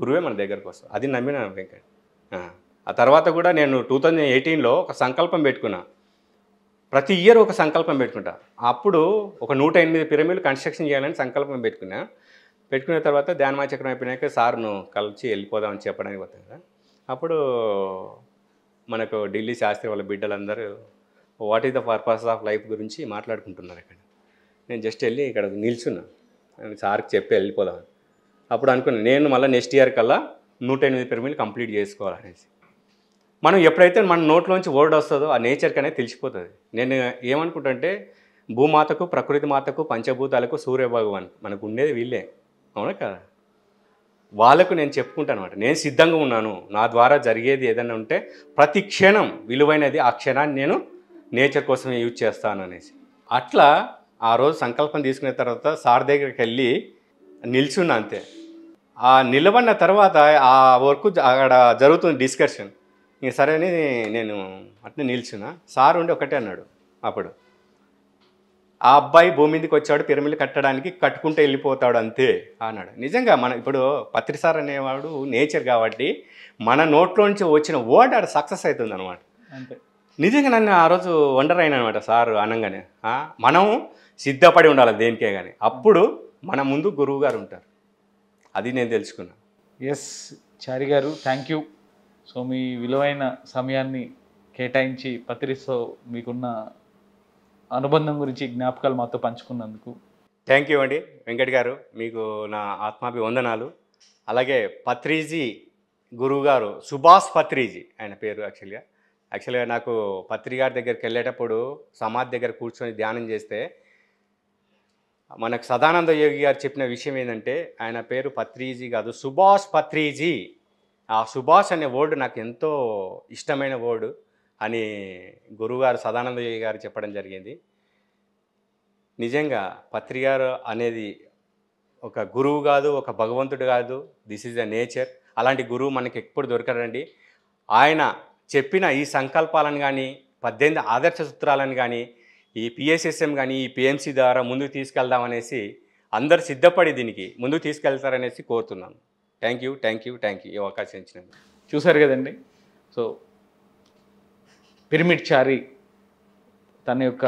గురువే మన దగ్గరకు వస్తాం అది నమ్మిన వెంకట్. ఆ. తర్వాత కూడా నేను టూ థౌజండ్ ఎయిటీన్లో ఒక సంకల్పం పెట్టుకున్నా. ప్రతి ఇయర్ ఒక సంకల్పం పెట్టుకుంటా. అప్పుడు ఒక నూట ఎనిమిది పిరమిడ్లు కన్స్ట్రక్షన్ చేయాలని సంకల్పం పెట్టుకున్నా. పెట్టుకున్న తర్వాత ధ్యానమా చక్రం అయిపోయినాక సార్ను కలిసి వెళ్ళిపోదామని చెప్పడానికి పోతాం కదా. అప్పుడు మనకు ఢిల్లీ శాస్త్రి వాళ్ళ బిడ్డలందరూ what is the purpose of life గురించి మాట్లాడుకుంటున్నారు ఇక్కడ నేను జస్ట్ వెళ్ళి ఇక్కడ నిల్చున్నా. సార్కి చెప్పి వెళ్ళిపోదామని. అప్పుడు అనుకున్నాను నేను మళ్ళీ నెక్స్ట్ ఇయర్ కల్లా నూట ఎనిమిది పిరమిడ్లు కంప్లీట్ చేసుకోవాలనేసి. మనం ఎప్పుడైతే మన నోట్లోంచి వర్డ్ వస్తుందో ఆ నేచర్కి అనేది తెలిసిపోతుంది. నేను ఏమనుకుంటుంటే భూమాతకు ప్రకృతి మాతకు పంచభూతాలకు సూర్య భగవాన్ మనకు ఉండేది వీళ్ళే. అవునా కదా? వాళ్ళకు నేను చెప్పుకుంటాను అనమాట నేను సిద్ధంగా ఉన్నాను. నా ద్వారా జరిగేది ఏదైనా ఉంటే ప్రతి క్షణం విలువైనది ఆ క్షణాన్ని నేను నేచర్ కోసమే యూజ్ చేస్తాను అనేసి. అట్లా ఆ రోజు సంకల్పం తీసుకున్న తర్వాత సార్ దగ్గరికి వెళ్ళి నిల్చున్నా అంతే. ఆ నిలబడిన తర్వాత ఆ వర్క్ అక్కడ జరుగుతుంది డిస్కషన్. ఇంక సరే అని నేను అట్నే నిల్చున్నా. సార్ ఉండి ఒకటే అన్నాడు అప్పుడు. ఆ అబ్బాయి భూమి మీదకి వచ్చాడు పిరమిడ్ కట్టడానికి కట్టుకుంటూ వెళ్ళిపోతాడు అంతే అన్నాడు. నిజంగా మన ఇప్పుడు పత్రిసార్ అనేవాడు నేచర్ కాబట్టి మన నోట్లోంచి వచ్చిన వర్డ్ ఆడ సక్సెస్ అవుతుంది అనమాట నిజంగా నన్ను ఆ రోజు వండర్ అయిన అనమాట సార్ అనగానే. మనం సిద్ధపడి ఉండాలి దేనికే కానీ అప్పుడు మన ముందు గురువు గారు ఉంటారు. అది నేను తెలుసుకున్నా. ఎస్ చారి గారు థ్యాంక్ యూ సో మీ విలువైన సమయాన్ని కేటాయించి పత్రితో మీకున్న అనుబంధం గురించి జ్ఞాపకాలు మాతో పంచుకున్నందుకు. థ్యాంక్ యూ అండి. వెంకట్ గారు మీకు నా ఆత్మాభివందనాలు. అలాగే పత్రిజీ గురువు గారు సుభాష్ పత్రిజీ ఆయన పేరు యాక్చువల్గా యాక్చువల్గా నాకు పత్రి గారి దగ్గరికి వెళ్ళేటప్పుడు సమాధి దగ్గర కూర్చొని ధ్యానం చేస్తే మనకు సదానంద యోగి గారు చెప్పిన విషయం ఏంటంటే ఆయన పేరు పత్రీజీ కాదు సుభాష్ పత్రీజీ. ఆ సుభాష్ అనే వర్డ్ నాకు ఎంతో ఇష్టమైన వర్డ్ అని గురువుగారు సదానంద యోగి గారు చెప్పడం జరిగింది. నిజంగా పత్రికారు అనేది ఒక గురువు కాదు ఒక భగవంతుడు కాదు దిస్ ఈజ్ ద నేచర్. అలాంటి గురువు మనకి ఎప్పుడు దొరకరండి ఆయన చెప్పిన ఈ సంకల్పాలను కానీ పద్దెనిమిది ఆదర్శ సూత్రాలను కానీ ఈ పిఎస్ఎస్ఎం కానీ ఈ పిఎంసి ద్వారా ముందుకు తీసుకెళ్దామనేసి అందరు సిద్ధపడి దీనికి ముందుకు తీసుకెళ్తారనేసి కోరుతున్నాను. Thank you thank you thank you ఈ అవకాశం ఇచ్చినందుకు. చూసారు కదండి? సో పిరమిడ్ చారి తన యొక్క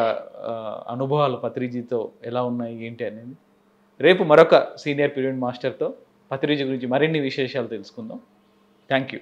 అనుభవాలు పత్రిజీతో ఎలా ఉన్నాయి ఏంటి అనేది. రేపు మరొక సీనియర్ పిరమిడ్ మాస్టర్తో పత్రిజీ గురించి మరిన్ని విశేషాలు తెలుసుకుందాం. Thank you